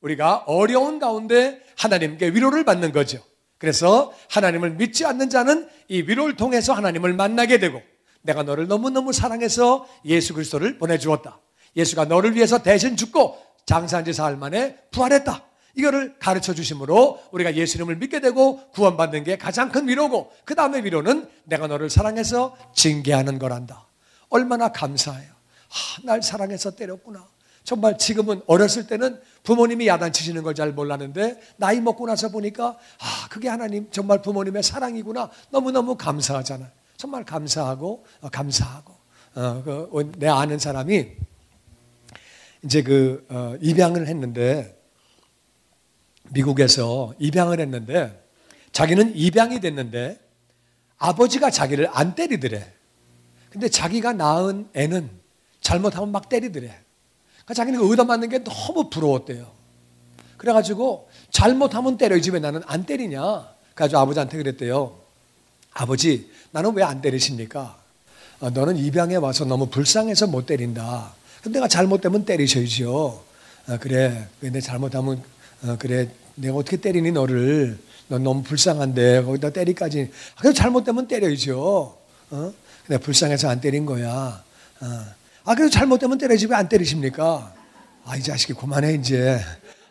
우리가 어려운 가운데 하나님께 위로를 받는 거죠. 그래서 하나님을 믿지 않는 자는 이 위로를 통해서 하나님을 만나게 되고 내가 너를 너무너무 사랑해서 예수 그리스도를 보내주었다. 예수가 너를 위해서 대신 죽고 장사한 지 사흘 만에 부활했다. 이거를 가르쳐 주심으로 우리가 예수님을 믿게 되고 구원받는 게 가장 큰 위로고 그 다음에 위로는 내가 너를 사랑해서 징계하는 거란다. 얼마나 감사해요. 아, 날 사랑해서 때렸구나. 정말 지금은 어렸을 때는 부모님이 야단치시는 걸 잘 몰랐는데 나이 먹고 나서 보니까 아 그게 하나님 정말 부모님의 사랑이구나 너무너무 감사하잖아요. 정말 감사하고 어, 감사하고 어, 그, 내 아는 사람이 이제 그 어, 입양을 했는데 미국에서 입양을 했는데 자기는 입양이 됐는데 아버지가 자기를 안 때리더래. 근데 자기가 낳은 애는 잘못하면 막 때리더래. 그러니까 자기는 그 얻어맞는 게 너무 부러웠대요. 그래가지고 잘못하면 때려야지 왜 나는 안 때리냐. 그래가지고 아버지한테 그랬대요. 아버지, 나는 왜 안 때리십니까? 어, 너는 입양에 와서 너무 불쌍해서 못 때린다. 근데 내가 잘못되면 때리셔야지요. 어, 그래, 근데 잘못하면 어, 그래, 내가 어떻게 때리니 너를? 너 너무 불쌍한데 거기다 때리까지. 아, 그래 잘못되면 때려야죠. 어? 내가 불쌍해서 안 때린 거야. 어. 아, 그래도 잘못되면 때려야지 왜 안 때리십니까? 아, 이 자식이 그만해, 이제.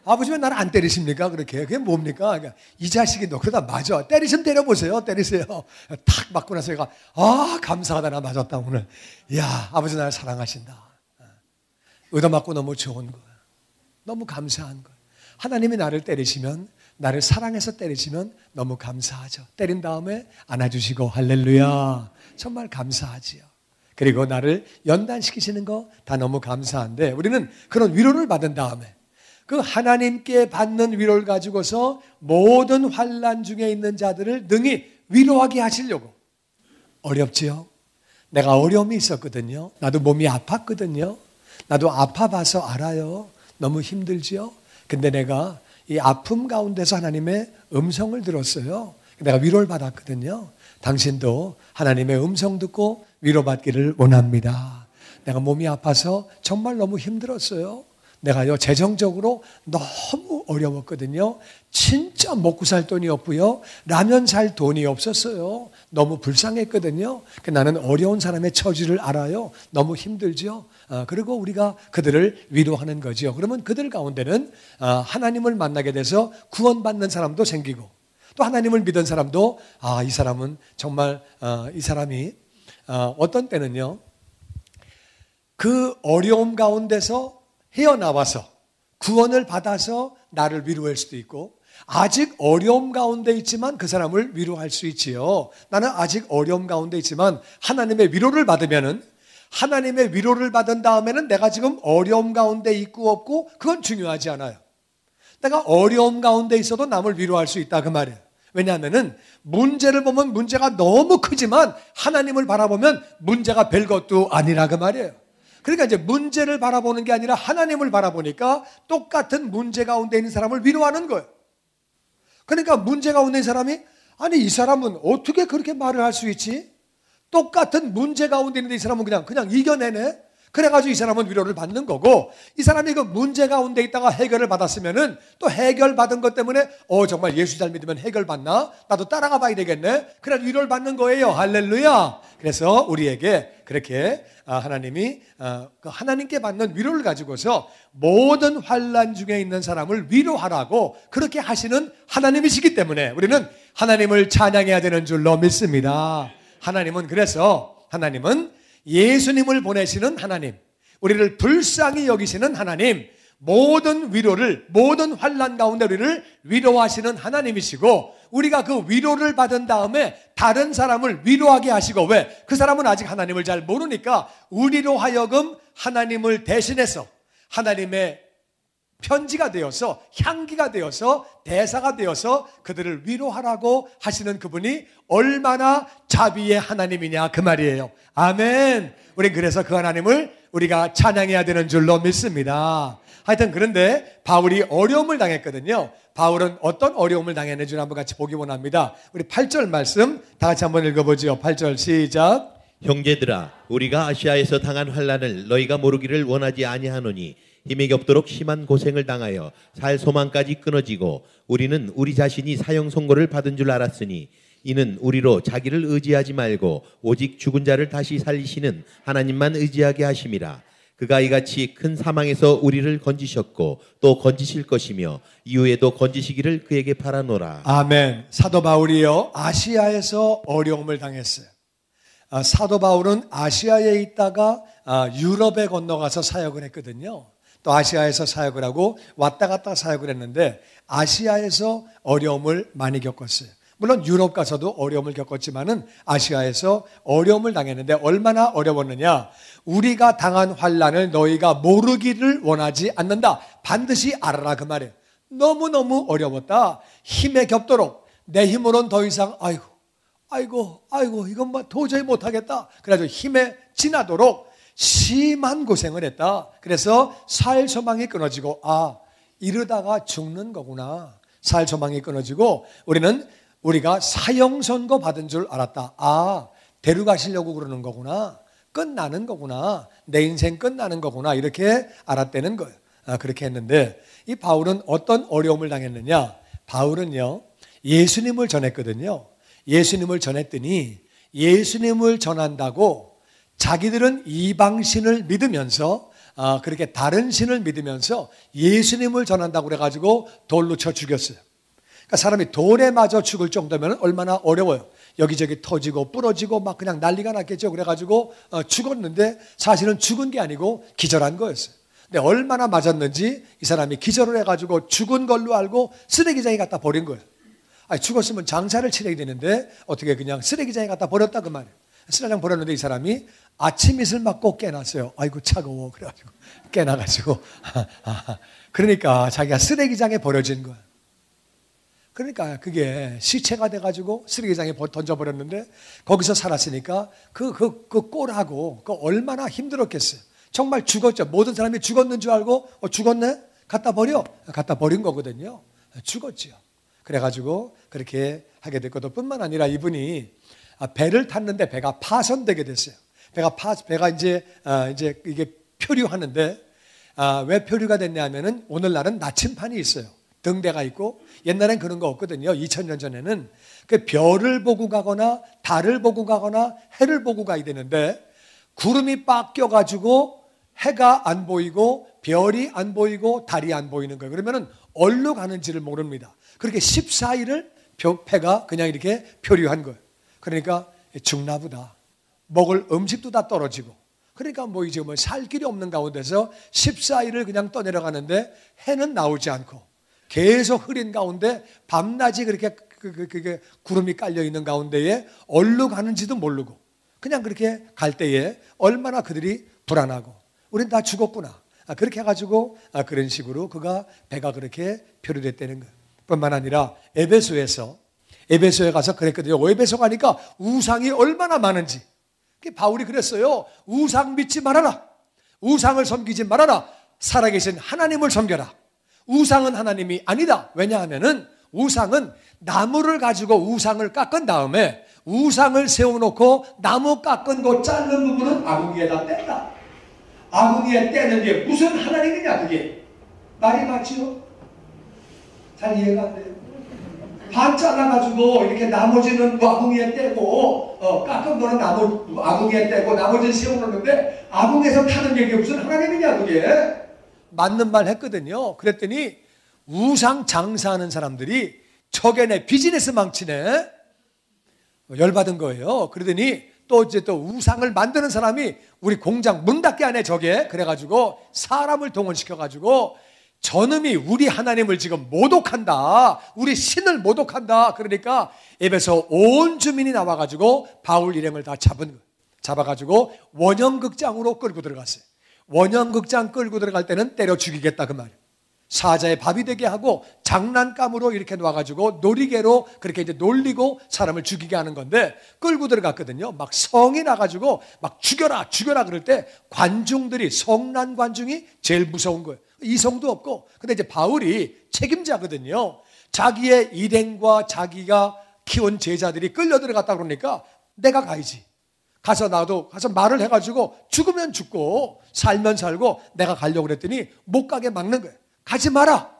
아버지 왜 나를 안 때리십니까? 그렇게. 그게 뭡니까? 그러니까 이 자식이 너 그러다 맞아. 때리시면 때려보세요. 때리세요. 탁 맞고 나서 얘가, 아, 감사하다. 나 맞았다, 오늘. 야 아버지 나를 사랑하신다. 어. 얻어맞고 너무 좋은 거야. 너무 감사한 거야. 하나님이 나를 때리시면 나를 사랑해서 때리시면 너무 감사하죠. 때린 다음에 안아주시고 할렐루야. 정말 감사하지요. 그리고 나를 연단시키시는 거 다 너무 감사한데 우리는 그런 위로를 받은 다음에 그 하나님께 받는 위로를 가지고서 모든 환란 중에 있는 자들을 능히 위로하게 하시려고 어렵지요. 내가 어려움이 있었거든요. 나도 몸이 아팠거든요. 나도 아파봐서 알아요. 너무 힘들지요. 근데 내가 이 아픔 가운데서 하나님의 음성을 들었어요. 내가 위로를 받았거든요. 당신도 하나님의 음성 듣고 위로받기를 원합니다. 내가 몸이 아파서 정말 너무 힘들었어요. 내가요, 재정적으로 너무 어려웠거든요. 진짜 먹고 살 돈이 없고요. 라면 살 돈이 없었어요. 너무 불쌍했거든요. 그 나는 어려운 사람의 처지를 알아요. 너무 힘들죠. 어, 그리고 우리가 그들을 위로하는 거죠. 그러면 그들 가운데는 어, 하나님을 만나게 돼서 구원받는 사람도 생기고 또 하나님을 믿은 사람도 아, 이 사람은 정말 어, 이 사람이 어떤 때는요. 그 어려움 가운데서 헤어나와서 구원을 받아서 나를 위로할 수도 있고 아직 어려움 가운데 있지만 그 사람을 위로할 수 있지요. 나는 아직 어려움 가운데 있지만 하나님의 위로를 받으면은 하나님의 위로를 받은 다음에는 내가 지금 어려움 가운데 있고 없고 그건 중요하지 않아요. 내가 어려움 가운데 있어도 남을 위로할 수 있다 그 말이에요. 왜냐하면은 문제를 보면 문제가 너무 크지만 하나님을 바라보면 문제가 별 것도 아니라 그 말이에요. 그러니까 이제 문제를 바라보는 게 아니라 하나님을 바라보니까 똑같은 문제 가운데 있는 사람을 위로하는 거예요. 그러니까 문제 가운데 있는 사람이 아니 이 사람은 어떻게 그렇게 말을 할 수 있지? 똑같은 문제 가운데 있는데 이 사람은 그냥 그냥 이겨내네. 그래가지고 이 사람은 위로를 받는 거고 이 사람이 그 문제 가운데 있다가 해결을 받았으면은 또 해결 받은 것 때문에 어 정말 예수 잘 믿으면 해결 받나? 나도 따라가 봐야 되겠네. 그래 위로를 받는 거예요. 할렐루야. 그래서 우리에게 그렇게 아, 하나님이 아, 그 하나님께 받는 위로를 가지고서 모든 환란 중에 있는 사람을 위로하라고 그렇게 하시는 하나님이시기 때문에 우리는 하나님을 찬양해야 되는 줄로 믿습니다. 하나님은 그래서 하나님은 예수님을 보내시는 하나님, 우리를 불쌍히 여기시는 하나님, 모든 위로를 모든 환란 가운데 우리를 위로하시는 하나님이시고 우리가 그 위로를 받은 다음에 다른 사람을 위로하게 하시고 왜? 그 사람은 아직 하나님을 잘 모르니까 우리로 하여금 하나님을 대신해서 하나님의 편지가 되어서 향기가 되어서 대사가 되어서 그들을 위로하라고 하시는 그분이 얼마나 자비의 하나님이냐 그 말이에요. 아멘. 우리 그래서 그 하나님을 우리가 찬양해야 되는 줄로 믿습니다. 하여튼 그런데 바울이 어려움을 당했거든요. 바울은 어떤 어려움을 당했는지 한번 같이 보기 원합니다. 우리 8절 말씀 다 같이 한번 읽어보죠. 8절 시작. 형제들아 우리가 아시아에서 당한 환란을 너희가 모르기를 원하지 아니하노니 힘이 겹도록 심한 고생을 당하여 살 소망까지 끊어지고 우리는 우리 자신이 사형 선고를 받은 줄 알았으니 이는 우리로 자기를 의지하지 말고 오직 죽은 자를 다시 살리시는 하나님만 의지하게 하심이라. 그가 이같이 큰 사망에서 우리를 건지셨고 또 건지실 것이며 이후에도 건지시기를 그에게 바라노라. 아멘. 사도 바울이요 아시아에서 어려움을 당했어요. 아, 사도 바울은 아시아에 있다가 아, 유럽에 건너가서 사역을 했거든요. 또 아시아에서 사역을 하고 왔다 갔다 사역을 했는데 아시아에서 어려움을 많이 겪었어요. 물론 유럽 가서도 어려움을 겪었지만은 아시아에서 어려움을 당했는데 얼마나 어려웠느냐? 우리가 당한 환란을 너희가 모르기를 원하지 않는다. 반드시 알아라 그 말이에요. 너무너무 어려웠다. 힘에 겹도록 내 힘으로는 더 이상 아이고 아이고 아이고 이건 뭐 도저히 못하겠다. 그래가지고 힘에 지나도록 심한 고생을 했다. 그래서 살 소망이 끊어지고 아 이러다가 죽는 거구나. 살 소망이 끊어지고 우리는 우리가 사형 선고 받은 줄 알았다. 아 데려가시려고 그러는 거구나. 끝나는 거구나. 내 인생 끝나는 거구나. 이렇게 알았다는 거예요. 아, 그렇게 했는데 이 바울은 어떤 어려움을 당했느냐? 바울은요 예수님을 전했거든요. 예수님을 전했더니 예수님을 전한다고 자기들은 이방신을 믿으면서 아, 그렇게 다른 신을 믿으면서 예수님을 전한다고 그래가지고 돌로 쳐 죽였어요. 그러니까 사람이 돌에 맞아 죽을 정도면 얼마나 어려워요. 여기저기 터지고 부러지고 막 그냥 난리가 났겠죠. 그래가지고 어, 죽었는데 사실은 죽은 게 아니고 기절한 거였어요. 근데 얼마나 맞았는지 이 사람이 기절을 해가지고 죽은 걸로 알고 쓰레기장에 갖다 버린 거예요. 아니, 죽었으면 장사를 치러야 되는데 어떻게 그냥 쓰레기장에 갖다 버렸다 그 말이에요. 쓰레기장 버렸는데 이 사람이 아침 이슬 맞고 깨났어요. 아이고 차가워 그래가지고 깨나가지고 그러니까 자기가 쓰레기장에 버려진 거야. 그러니까 그게 시체가 돼가지고 쓰레기장에 던져버렸는데 거기서 살았으니까 그, 그, 그 꼴하고 그 얼마나 힘들었겠어요. 정말 죽었죠. 모든 사람이 죽었는 줄 알고 어, 죽었네? 갖다 버려? 갖다 버린 거거든요. 죽었지요. 그래가지고 그렇게 하게 됐거든. 뿐만 아니라 이분이 배를 탔는데 배가 파손되게 됐어요. 배가 파, 배가 이제, 아, 이제 이게 표류하는데, 아, 왜 표류가 됐냐면은 오늘날은 나침판이 있어요. 등대가 있고, 옛날엔 그런 거 없거든요. 2000년 전에는. 그 별을 보고 가거나, 달을 보고 가거나, 해를 보고 가야 되는데, 구름이 빡 껴가지고, 해가 안 보이고, 별이 안 보이고, 달이 안 보이는 거예요. 그러면은, 어디로 가는지를 모릅니다. 그렇게 14일을 배가 그냥 이렇게 표류한 거예요. 그러니까 죽나 보다. 먹을 음식도 다 떨어지고 그러니까 뭐 이제 뭐 살 길이 없는 가운데서 14일을 그냥 떠내려가는데 해는 나오지 않고 계속 흐린 가운데 밤낮이 그렇게 그, 그, 그, 구름이 깔려 있는 가운데에 얼로 가는지도 모르고 그냥 그렇게 갈 때에 얼마나 그들이 불안하고 우린 다 죽었구나. 아, 그렇게 해가지고 아, 그런 식으로 그가 배가 그렇게 표류됐다는 것. 뿐만 아니라 에베소에서 에베소에 가서 그랬거든요. 에베소 가니까 우상이 얼마나 많은지. 바울이 그랬어요. 우상 믿지 말아라. 우상을 섬기지 말아라. 살아계신 하나님을 섬겨라. 우상은 하나님이 아니다. 왜냐하면은 우상은 나무를 가지고 우상을 깎은 다음에 우상을 세워놓고 나무 깎은 거 자른 부분은 아궁이에다 뗀다. 아궁이에 떼는 게 무슨 하나님이냐 그게 말이 맞지요? 잘 이해가 안 돼요. 반 잘라가지고 이렇게 나머지는 아궁이에 떼고 어, 깎은 거는 나무 아궁이에 떼고 나머지는 세워놓는데 아궁에서 타는 얘기 무슨 하나님이냐 그게 맞는 말 했거든요. 그랬더니 우상 장사하는 사람들이 저게네 비즈니스 망치네 열받은 거예요. 그러더니 또 이제 또 우상을 만드는 사람이 우리 공장 문 닫게 하네 저게 그래가지고 사람을 동원시켜가지고 저놈이 우리 하나님을 지금 모독한다. 우리 신을 모독한다. 그러니까 입에서 온 주민이 나와가지고 바울 일행을 다 잡은 거 잡아가지고 원형극장으로 끌고 들어갔어요. 원형극장 끌고 들어갈 때는 때려 죽이겠다 그 말이에요. 사자의 밥이 되게 하고 장난감으로 이렇게 놔가지고 놀이개로 그렇게 이제 놀리고 사람을 죽이게 하는 건데 끌고 들어갔거든요. 막 성이 나가지고 막 죽여라 죽여라 그럴 때 관중들이 성난 관중이 제일 무서운 거예요. 이성도 없고 근데 이제 바울이 책임자거든요. 자기의 일행과 자기가 키운 제자들이 끌려 들어갔다 그러니까 내가 가야지. 가서 나도 가서 말을 해가지고 죽으면 죽고 살면 살고 내가 가려고 그랬더니 못 가게 막는 거예요. 가지 마라.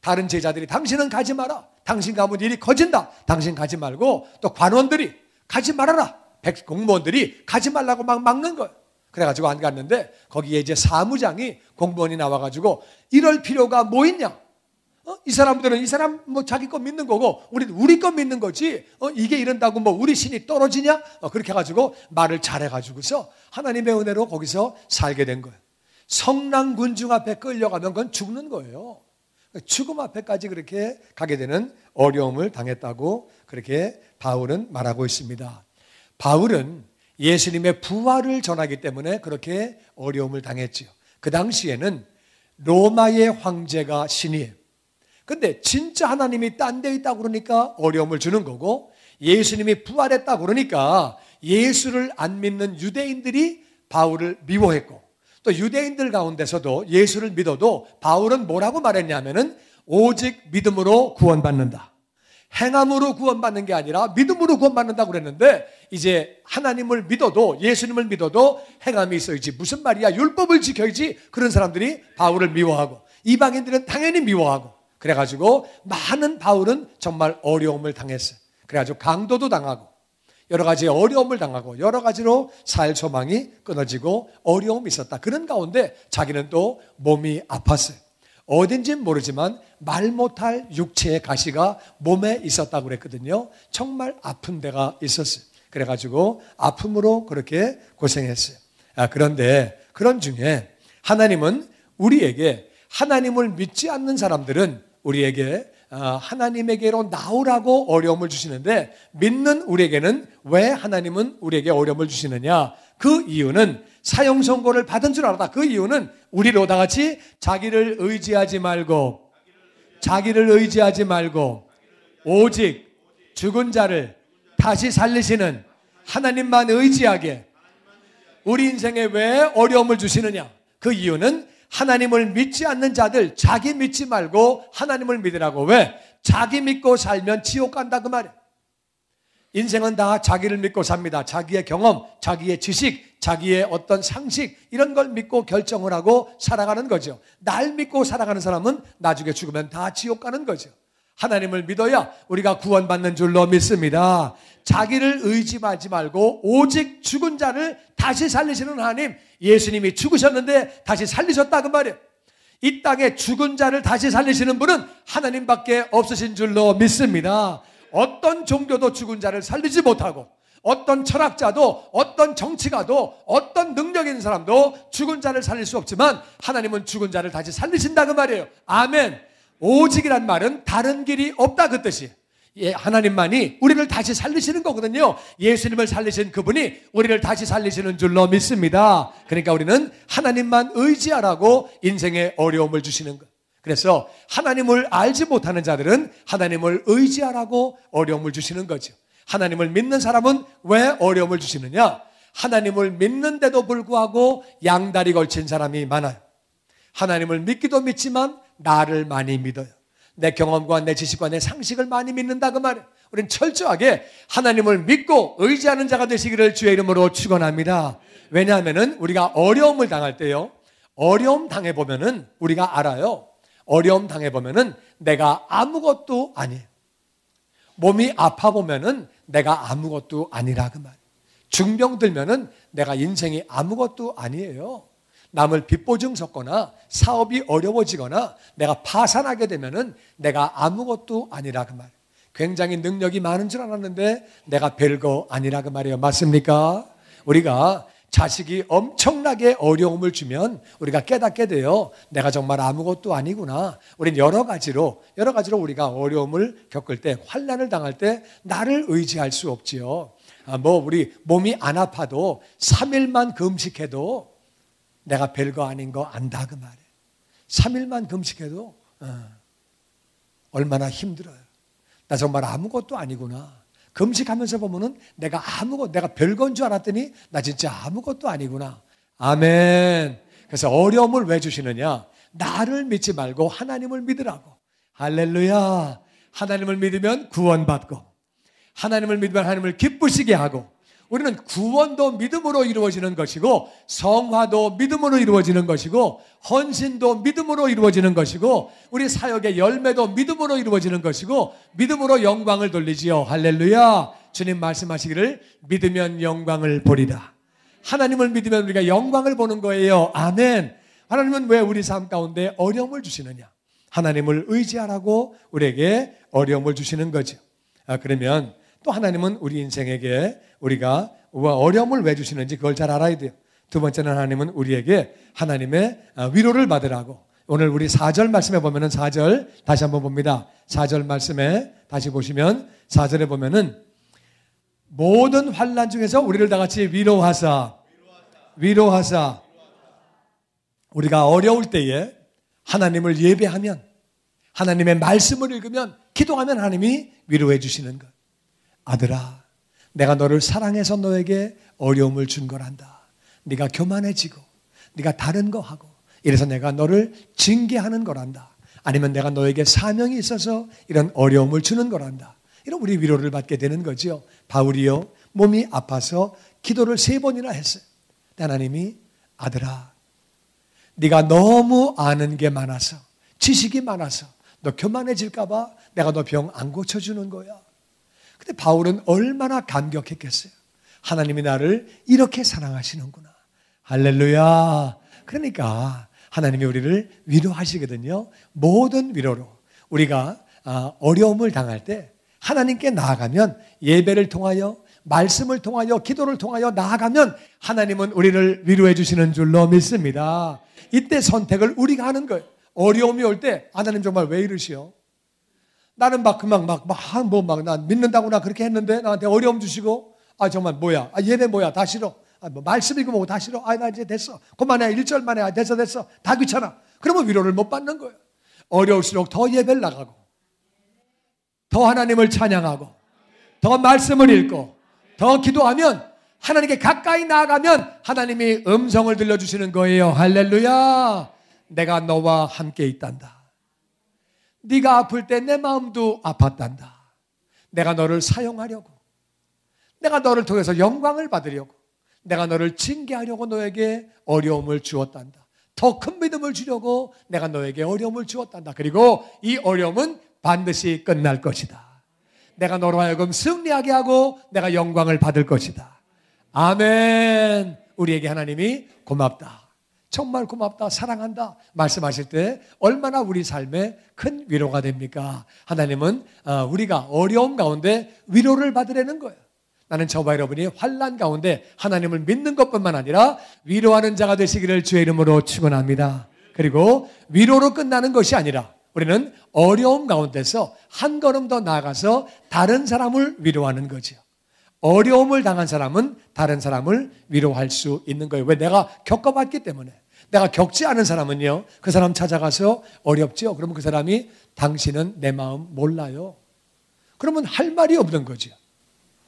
다른 제자들이 당신은 가지 마라. 당신 가면 일이 커진다. 당신 가지 말고 또 관원들이 가지 말아라. 백 공무원들이 가지 말라고 막 막는 거예요. 그래가지고 안 갔는데 거기에 이제 사무장이 공무원이 나와가지고 이럴 필요가 뭐 있냐? 어? 이 사람들은 이 사람 뭐 자기 거 믿는 거고 우리 우리 거 믿는 거지. 어? 이게 이런다고 뭐 우리 신이 떨어지냐? 어, 그렇게 해가지고 말을 잘해가지고서 하나님의 은혜로 거기서 살게 된 거예요. 성난 군중 앞에 끌려가면 그건 죽는 거예요. 죽음 앞에까지 그렇게 가게 되는 어려움을 당했다고 그렇게 바울은 말하고 있습니다. 바울은 예수님의 부활을 전하기 때문에 그렇게 어려움을 당했지요. 그 당시에는 로마의 황제가 신이에요. 근데 진짜 하나님이 딴 데 있다고 그러니까 어려움을 주는 거고 예수님이 부활했다고 그러니까 예수를 안 믿는 유대인들이 바울을 미워했고 또 유대인들 가운데서도 예수를 믿어도 바울은 뭐라고 말했냐면은 오직 믿음으로 구원받는다. 행함으로 구원받는 게 아니라 믿음으로 구원받는다고 그랬는데 이제 하나님을 믿어도 예수님을 믿어도 행함이 있어야지 무슨 말이야 율법을 지켜야지 그런 사람들이 바울을 미워하고 이방인들은 당연히 미워하고 그래가지고 많은 바울은 정말 어려움을 당했어요. 그래가지고 강도도 당하고 여러 가지 어려움을 당하고 여러 가지로 살 소망이 끊어지고 어려움이 있었다. 그런 가운데 자기는 또 몸이 아팠어요. 어딘지는 모르지만 말 못할 육체의 가시가 몸에 있었다고 그랬거든요. 정말 아픈 데가 있었어요. 그래가지고 아픔으로 그렇게 고생했어요. 아, 그런데 그런 중에 하나님은 우리에게 하나님을 믿지 않는 사람들은 우리에게 아, 하나님에게로 나오라고 어려움을 주시는데 믿는 우리에게는 왜 하나님은 우리에게 어려움을 주시느냐? 그 이유는 사형 선고를 받은 줄 알았다. 그 이유는 우리로 다 같이 자기를 의지하지 말고 자기를 의지하지 말고 오직 죽은 자를 다시 살리시는 하나님만 의지하게 우리 인생에 왜 어려움을 주시느냐? 그 이유는 하나님을 믿지 않는 자들 자기 믿지 말고 하나님을 믿으라고 왜? 자기 믿고 살면 지옥 간다 그 말이야. 인생은 다 자기를 믿고 삽니다. 자기의 경험, 자기의 지식, 자기의 어떤 상식 이런 걸 믿고 결정을 하고 살아가는 거죠. 날 믿고 살아가는 사람은 나중에 죽으면 다 지옥 가는 거죠. 하나님을 믿어야 우리가 구원받는 줄로 믿습니다. 자기를 의지하지 말고 오직 죽은 자를 다시 살리시는 하나님, 예수님이 죽으셨는데 다시 살리셨다 그 말이에요. 이 땅에 죽은 자를 다시 살리시는 분은 하나님밖에 없으신 줄로 믿습니다. 어떤 종교도 죽은 자를 살리지 못하고 어떤 철학자도 어떤 정치가도 어떤 능력 있는 사람도 죽은 자를 살릴 수 없지만 하나님은 죽은 자를 다시 살리신다 그 말이에요. 아멘. 오직이란 말은 다른 길이 없다 그 뜻이에요. 예, 하나님만이 우리를 다시 살리시는 거거든요. 예수님을 살리신 그분이 우리를 다시 살리시는 줄로 믿습니다. 그러니까 우리는 하나님만 의지하라고 인생의 어려움을 주시는 것. 그래서 하나님을 알지 못하는 자들은 하나님을 의지하라고 어려움을 주시는 거죠. 하나님을 믿는 사람은 왜 어려움을 주시느냐? 하나님을 믿는데도 불구하고 양다리 걸친 사람이 많아요. 하나님을 믿기도 믿지만 나를 많이 믿어요. 내 경험과 내 지식과 내 상식을 많이 믿는다 그 말이에요. 우리는 철저하게 하나님을 믿고 의지하는 자가 되시기를 주의 이름으로 축원합니다. 왜냐하면은 우리가 어려움을 당할 때요. 어려움 당해 보면은 우리가 알아요. 어려움 당해 보면은 내가 아무것도 아니에요. 몸이 아파 보면은 내가 아무것도 아니라 그 말. 중병 들면은 내가 인생이 아무것도 아니에요. 남을 빚보증 섰거나 사업이 어려워지거나 내가 파산하게 되면은 내가 아무것도 아니라 그 말. 굉장히 능력이 많은 줄 알았는데 내가 별거 아니라 그 말이에요. 맞습니까? 우리가 자식이 엄청나게 어려움을 주면 우리가 깨닫게 돼요. 내가 정말 아무것도 아니구나. 우린 여러 가지로 여러 가지로 우리가 어려움을 겪을 때 환란을 당할 때 나를 의지할 수 없지요. 아, 뭐 우리 몸이 안 아파도 3일만 금식해도 내가 별거 아닌 거 안다 그 말이에요. 3일만 금식해도 어, 얼마나 힘들어요. 나 정말 아무것도 아니구나. 금식하면서 보면은 내가 아무것 내가 별건 줄 알았더니 나 진짜 아무것도 아니구나. 아멘. 그래서 어려움을 왜 주시느냐? 나를 믿지 말고 하나님을 믿으라고. 할렐루야. 하나님을 믿으면 구원받고 하나님을 믿으면 하나님을 기쁘시게 하고 우리는 구원도 믿음으로 이루어지는 것이고 성화도 믿음으로 이루어지는 것이고 헌신도 믿음으로 이루어지는 것이고 우리 사역의 열매도 믿음으로 이루어지는 것이고 믿음으로 영광을 돌리지요. 할렐루야. 주님 말씀하시기를 믿으면 영광을 보리라. 하나님을 믿으면 우리가 영광을 보는 거예요. 아멘. 하나님은 왜 우리 삶 가운데 어려움을 주시느냐? 하나님을 의지하라고 우리에게 어려움을 주시는 거죠. 아, 그러면 또 하나님은 우리 인생에게 우리가 어려움을 왜 주시는지 그걸 잘 알아야 돼요. 두 번째는 하나님은 우리에게 하나님의 아, 위로를 받으라고. 오늘 우리 4절 말씀에 보면은 4절 다시 한번 봅니다. 4절 말씀에 다시 보시면 4절에 보면은 모든 환란 중에서 우리를 다 같이 위로하사 위로하사 우리가 어려울 때에 하나님을 예배하면 하나님의 말씀을 읽으면 기도하면 하나님이 위로해 주시는 것. 아들아, 내가 너를 사랑해서 너에게 어려움을 준 거란다. 네가 교만해지고, 네가 다른 거 하고, 이래서 내가 너를 징계하는 거란다. 아니면 내가 너에게 사명이 있어서 이런 어려움을 주는 거란다. 이런 우리 위로를 받게 되는 거죠. 바울이요, 몸이 아파서 기도를 세 번이나 했어요. 하나님이 아들아, 네가 너무 아는 게 많아서, 지식이 많아서, 너 교만해질까 봐 내가 너 병 안 고쳐주는 거야. 근데 바울은 얼마나 감격했겠어요. 하나님이 나를 이렇게 사랑하시는구나. 할렐루야. 그러니까 하나님이 우리를 위로하시거든요. 모든 위로로 우리가 아, 어려움을 당할 때 하나님께 나아가면 예배를 통하여 말씀을 통하여 기도를 통하여 나아가면 하나님은 우리를 위로해 주시는 줄로 믿습니다. 이때 선택을 우리가 하는 거예요. 어려움이 올 때 하나님 정말 왜 이러시오? 나는 막 그만 막막뭐막난 믿는다고 나 그렇게 했는데 나한테 어려움 주시고 아 정말 뭐야? 아 예배 뭐야? 다 싫어. 아, 뭐 말씀 읽고 뭐다 싫어. 아 나 이제 됐어. 그만해. 1절만 해 아, 됐어 됐어. 다 귀찮아. 그러면 위로를 못 받는 거예요. 어려울수록 더 예배를 나가고 더 하나님을 찬양하고 더 말씀을 읽고 더 기도하면 하나님께 가까이 나아가면 하나님이 음성을 들려주시는 거예요. 할렐루야. 내가 너와 함께 있단다 네가 아플 때 내 마음도 아팠단다. 내가 너를 사용하려고. 내가 너를 통해서 영광을 받으려고. 내가 너를 징계하려고 너에게 어려움을 주었단다. 더 큰 믿음을 주려고 내가 너에게 어려움을 주었단다. 그리고 이 어려움은 반드시 끝날 것이다. 내가 너로 하여금 승리하게 하고 내가 영광을 받을 것이다. 아멘. 우리에게 하나님이 고맙다. 정말 고맙다, 사랑한다 말씀하실 때 얼마나 우리 삶에 큰 위로가 됩니까? 하나님은 어, 우리가 어려움 가운데 위로를 받으려는 거예요. 나는 저와 여러분이 환란 가운데 하나님을 믿는 것뿐만 아니라 위로하는 자가 되시기를 주의 이름으로 축원합니다. 그리고 위로로 끝나는 것이 아니라 우리는 어려움 가운데서 한 걸음 더 나아가서 다른 사람을 위로하는 거죠. 어려움을 당한 사람은 다른 사람을 위로할 수 있는 거예요. 왜? 내가 겪어봤기 때문에. 내가 겪지 않은 사람은요, 그 사람 찾아가서 어렵죠? 그러면 그 사람이 당신은 내 마음 몰라요. 그러면 할 말이 없는 거죠.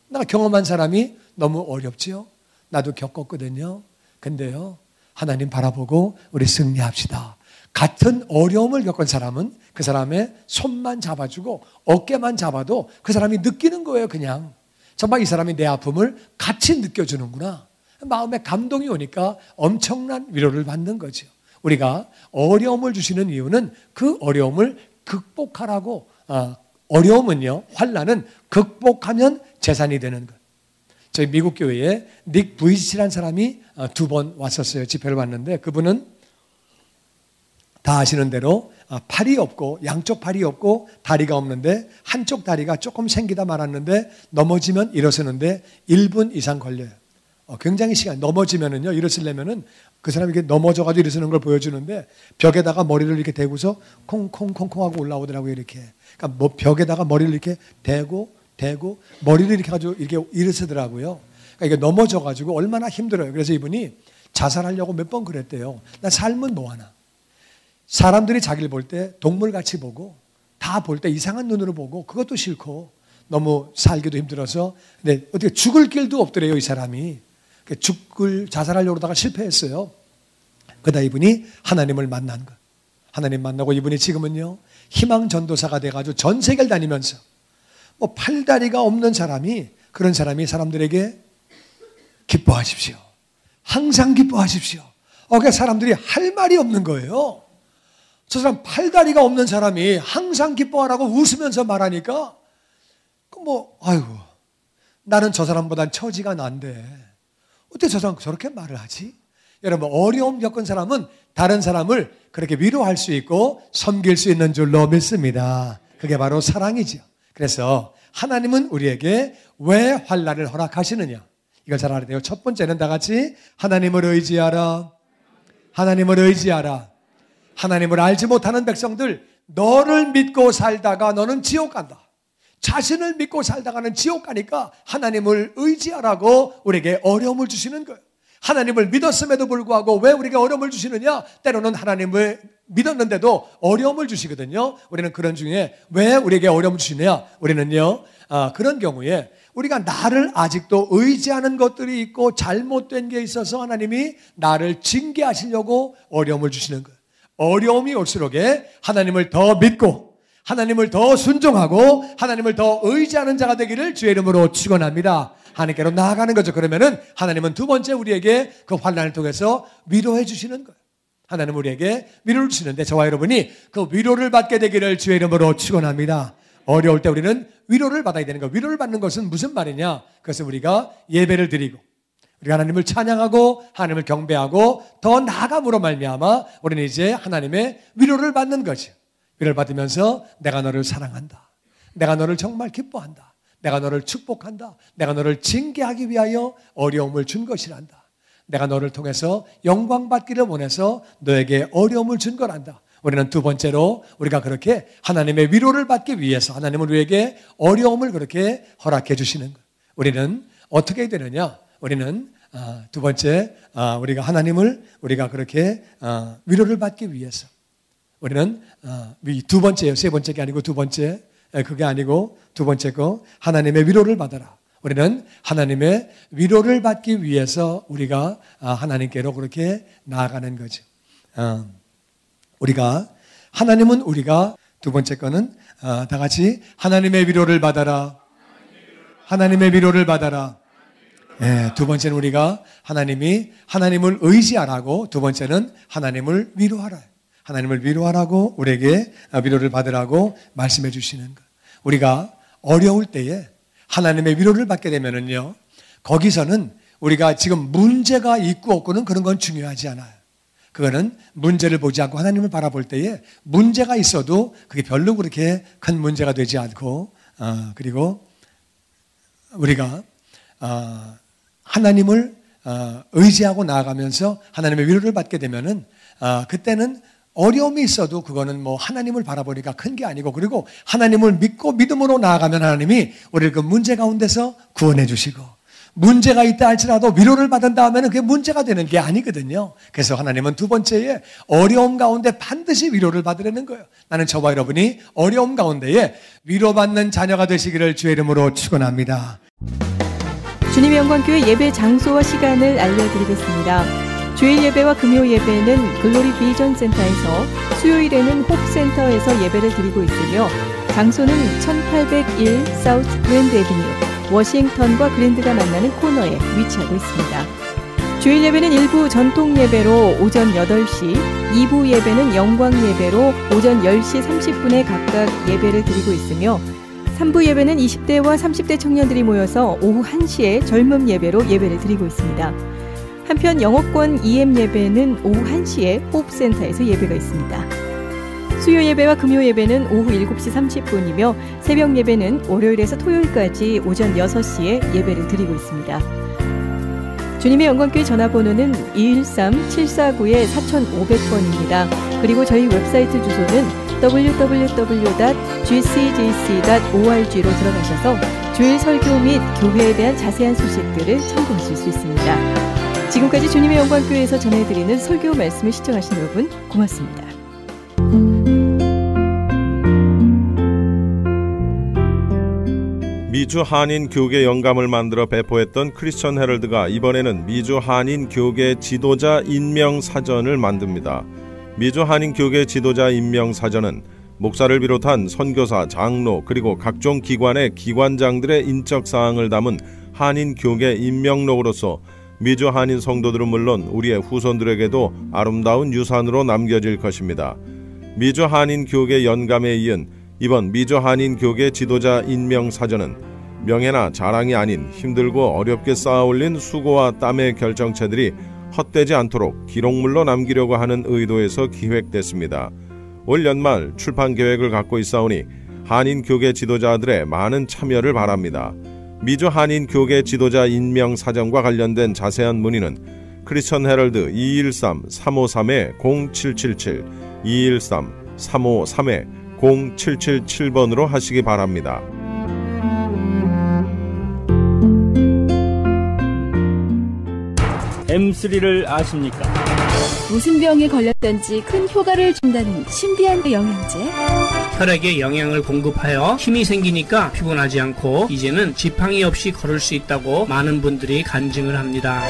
내가 경험한 사람이 너무 어렵지요? 나도 겪었거든요. 근데요, 하나님 바라보고 우리 승리합시다. 같은 어려움을 겪은 사람은 그 사람의 손만 잡아주고 어깨만 잡아도 그 사람이 느끼는 거예요, 그냥. 정말 이 사람이 내 아픔을 같이 느껴주는구나. 마음에 감동이 오니까 엄청난 위로를 받는 거죠. 우리가 어려움을 주시는 이유는 그 어려움을 극복하라고 어, 어려움은요 환란은 극복하면 재산이 되는 것. 저희 미국 교회에 닉 부이치라는 사람이 어, 두번 왔었어요. 집회를 왔는데 그분은 다 아시는 대로 아, 팔이 없고 양쪽 팔이 없고 다리가 없는데 한쪽 다리가 조금 생기다 말았는데 넘어지면 일어서는데 1분 이상 걸려요. 어, 굉장히 시간 넘어지면은요 일어서려면은 그 사람이 이렇게 넘어져가지고 일어서는 걸 보여주는데 벽에다가 머리를 이렇게 대고서 콩콩콩콩 하고 올라오더라고요 이렇게. 그러니까 뭐 벽에다가 머리를 이렇게 대고 대고 머리를 이렇게 가지고 이렇게 일어서더라고요. 그러니까 이게 넘어져가지고 얼마나 힘들어요. 그래서 이분이 자살하려고 몇 번 그랬대요. 나 삶은 뭐하나. 사람들이 자기를 볼 때 동물같이 보고 다 볼 때 이상한 눈으로 보고 그것도 싫고 너무 살기도 힘들어서 근데 어떻게 죽을 길도 없더래요 이 사람이 죽을 자살하려고 그러다가 실패했어요. 그다 이분이 하나님을 만난 것. 하나님 만나고 이분이 지금은요 희망 전도사가 돼가지고 전 세계를 다니면서 뭐 팔다리가 없는 사람이 그런 사람이 사람들에게 기뻐하십시오. 항상 기뻐하십시오. 어, 그러니까 사람들이 할 말이 없는 거예요. 저 사람 팔다리가 없는 사람이 항상 기뻐하라고 웃으면서 말하니까 그뭐 아이고 나는 저 사람보단 처지가 난데 어떻게 저 사람 저렇게 말을 하지? 여러분 어려움 겪은 사람은 다른 사람을 그렇게 위로할 수 있고 섬길 수 있는 줄로 믿습니다. 그게 바로 사랑이죠. 그래서 하나님은 우리에게 왜 환란을 허락하시느냐? 이걸 잘 알아야 돼요. 첫 번째는 다 같이 하나님을 의지하라. 하나님을 의지하라. 하나님을 알지 못하는 백성들, 너를 믿고 살다가 너는 지옥 간다. 자신을 믿고 살다가는 지옥 가니까 하나님을 의지하라고 우리에게 어려움을 주시는 거예요. 하나님을 믿었음에도 불구하고 왜 우리에게 어려움을 주시느냐? 때로는 하나님을 믿었는데도 어려움을 주시거든요. 우리는 그런 중에 왜 우리에게 어려움을 주시느냐? 우리는요, 아, 그런 경우에 우리가 나를 아직도 의지하는 것들이 있고 잘못된 게 있어서 하나님이 나를 징계하시려고 어려움을 주시는 거예요. 어려움이 올수록에 하나님을 더 믿고 하나님을 더 순종하고 하나님을 더 의지하는 자가 되기를 주의 이름으로 축원합니다. 하나님께로 나아가는 거죠. 그러면은 하나님은 두 번째 우리에게 그 환란을 통해서 위로해 주시는 거예요. 하나님 우리에게 위로를 주시는데 저와 여러분이 그 위로를 받게 되기를 주의 이름으로 축원합니다. 어려울 때 우리는 위로를 받아야 되는 거예요. 위로를 받는 것은 무슨 말이냐? 그것은 우리가 예배를 드리고 우리가 하나님을 찬양하고 하나님을 경배하고 더 나아감으로 말미암아 우리는 이제 하나님의 위로를 받는 것이 위로를 받으면서 내가 너를 사랑한다. 내가 너를 정말 기뻐한다. 내가 너를 축복한다. 내가 너를 징계하기 위하여 어려움을 준 것이란다. 내가 너를 통해서 영광 받기를 원해서 너에게 어려움을 준 거란다. 우리는 두 번째로 우리가 그렇게 하나님의 위로를 받기 위해서 하나님은 우리에게 어려움을 그렇게 허락해 주시는 것. 우리는 어떻게 되느냐? 우리는 아, 두 번째 아, 우리가 하나님을 우리가 그렇게 아, 위로를 받기 위해서 우리는 두 번째요 세 번째 게 아니고 두 번째 그게 아니고 두 번째 거 하나님의 위로를 받아라. 우리는 하나님의 위로를 받기 위해서 우리가 하나님께로 그렇게 나아가는 거죠. 우리가 하나님은 우리가 두 번째 거는 다 같이 하나님의 위로를 받아라. 하나님의 위로를 받아라. 네, 두 번째는 우리가 하나님이 하나님을 의지하라고 두 번째는 하나님을 위로하라. 하나님을 위로하라고 우리에게 위로를 받으라고 말씀해 주시는 것. 우리가 어려울 때에 하나님의 위로를 받게 되면은요. 거기서는 우리가 지금 문제가 있고 없고는 그런 건 중요하지 않아요. 그거는 문제를 보지 않고 하나님을 바라볼 때에 문제가 있어도 그게 별로 그렇게 큰 문제가 되지 않고 어, 그리고 우리가 어, 하나님을 어, 의지하고 나아가면서 하나님의 위로를 받게 되면은 어, 그때는 어려움이 있어도 그거는 뭐 하나님을 바라보니까 큰 게 아니고 그리고 하나님을 믿고 믿음으로 나아가면 하나님이 우리를 그 문제 가운데서 구원해 주시고 문제가 있다 할지라도 위로를 받은 다음에는 그게 문제가 되는 게 아니거든요. 그래서 하나님은 두 번째에 어려움 가운데 반드시 위로를 받으려는 거예요. 나는 저와 여러분이 어려움 가운데에 위로받는 자녀가 되시기를 주의 이름으로 축원합니다. 주님의 영광교회 예배 장소와 시간을 알려드리겠습니다. 주일 예배와 금요 예배는 Glory Vision Center에서 수요일에는 Hope Center에서 예배를 드리고 있으며 장소는 1801 South Grand Avenue 워싱턴과 그랜드가 만나는 코너에 위치하고 있습니다. 주일 예배는 일부 전통 예배로 오전 8시, 2부 예배는 영광 예배로 오전 10시 30분에 각각 예배를 드리고 있으며 3부 예배는 20대와 30대 청년들이 모여서 오후 1시에 젊음 예배로 예배를 드리고 있습니다. 한편 영어권 EM 예배는 오후 1시에 호흡센터에서 예배가 있습니다. 수요 예배와 금요 예배는 오후 7시 30분이며 새벽 예배는 월요일에서 토요일까지 오전 6시에 예배를 드리고 있습니다. 주님의 영광교회 전화번호는 213-749-4500번입니다. 그리고 저희 웹사이트 주소는 www.gcjc.org로 들어가셔서 주일 설교 및 교회에 대한 자세한 소식들을 참고하실 수 있습니다. 지금까지 주님의 영광교회에서 전해드리는 설교 말씀을 시청하신 여러분 고맙습니다. 미주 한인 교계 영감을 만들어 배포했던 크리스천 헤럴드가 이번에는 미주 한인 교계 지도자 임명 사전을 만듭니다. 미주 한인 교계 지도자 임명 사전은 목사를 비롯한 선교사, 장로 그리고 각종 기관의 기관장들의 인적 사항을 담은 한인 교계 임명록으로서 미주 한인 성도들은 물론 우리의 후손들에게도 아름다운 유산으로 남겨질 것입니다. 미주 한인 교계 연감에 이은 이번 미주 한인 교계 지도자 임명 사전은 명예나 자랑이 아닌 힘들고 어렵게 쌓아올린 수고와 땀의 결정체들이 헛되지 않도록 기록물로 남기려고 하는 의도에서 기획됐습니다. 올 연말 출판 계획을 갖고 있사오니 한인 교계 지도자들의 많은 참여를 바랍니다. 미주 한인 교계 지도자 임명 사정과 관련된 자세한 문의는 크리스천 헤럴드 213-353-0777 213-353-0777번으로 하시기 바랍니다. M3를 아십니까? 무슨 병에 걸렸던지 큰 효과를 준다는 신비한 영양제. 혈액에 영양을 공급하여 힘이 생기니까 피곤하지 않고 이제는 지팡이 없이 걸을 수 있다고 많은 분들이 간증을 합니다.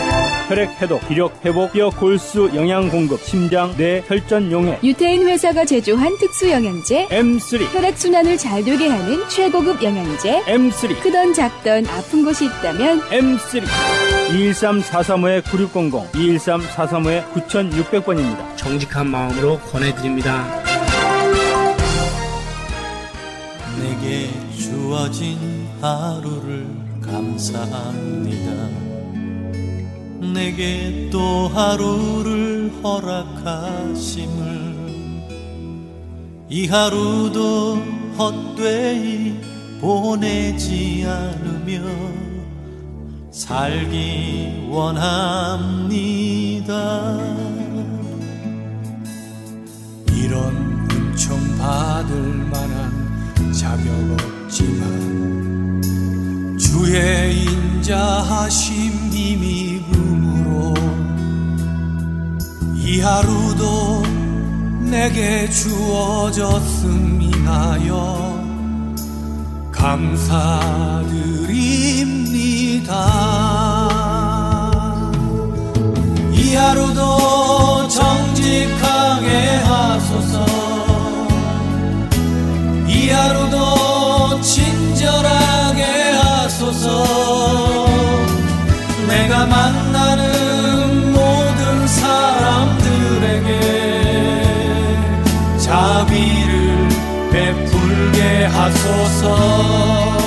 혈액 해독, 기력 회복, 뼈 골수 영양 공급, 심장, 뇌, 혈전 용해. 유태인 회사가 제조한 특수 영양제 M3. 혈액 순환을 잘 되게 하는 최고급 영양제. M3. 크던 작던 아픈 곳이 있다면 M3. 213-435-9600, 213-435-9600번입니다. 정직한 마음으로 권해드립니다. 내게 주어진 하루를 감사합니다. 내게 또 하루를 허락하심을 이 하루도 헛되이 보내지 않으며 살기 원합니다. 이런 은총 받을 만한 자격 없지만 주의 인자하심 힘입음으로 이 하루도 내게 주어졌음 인하여 감사드립니다. 이 하루도 정직하게 하소서. 이 하루도 친절하게 하소서. 내가 만 하소서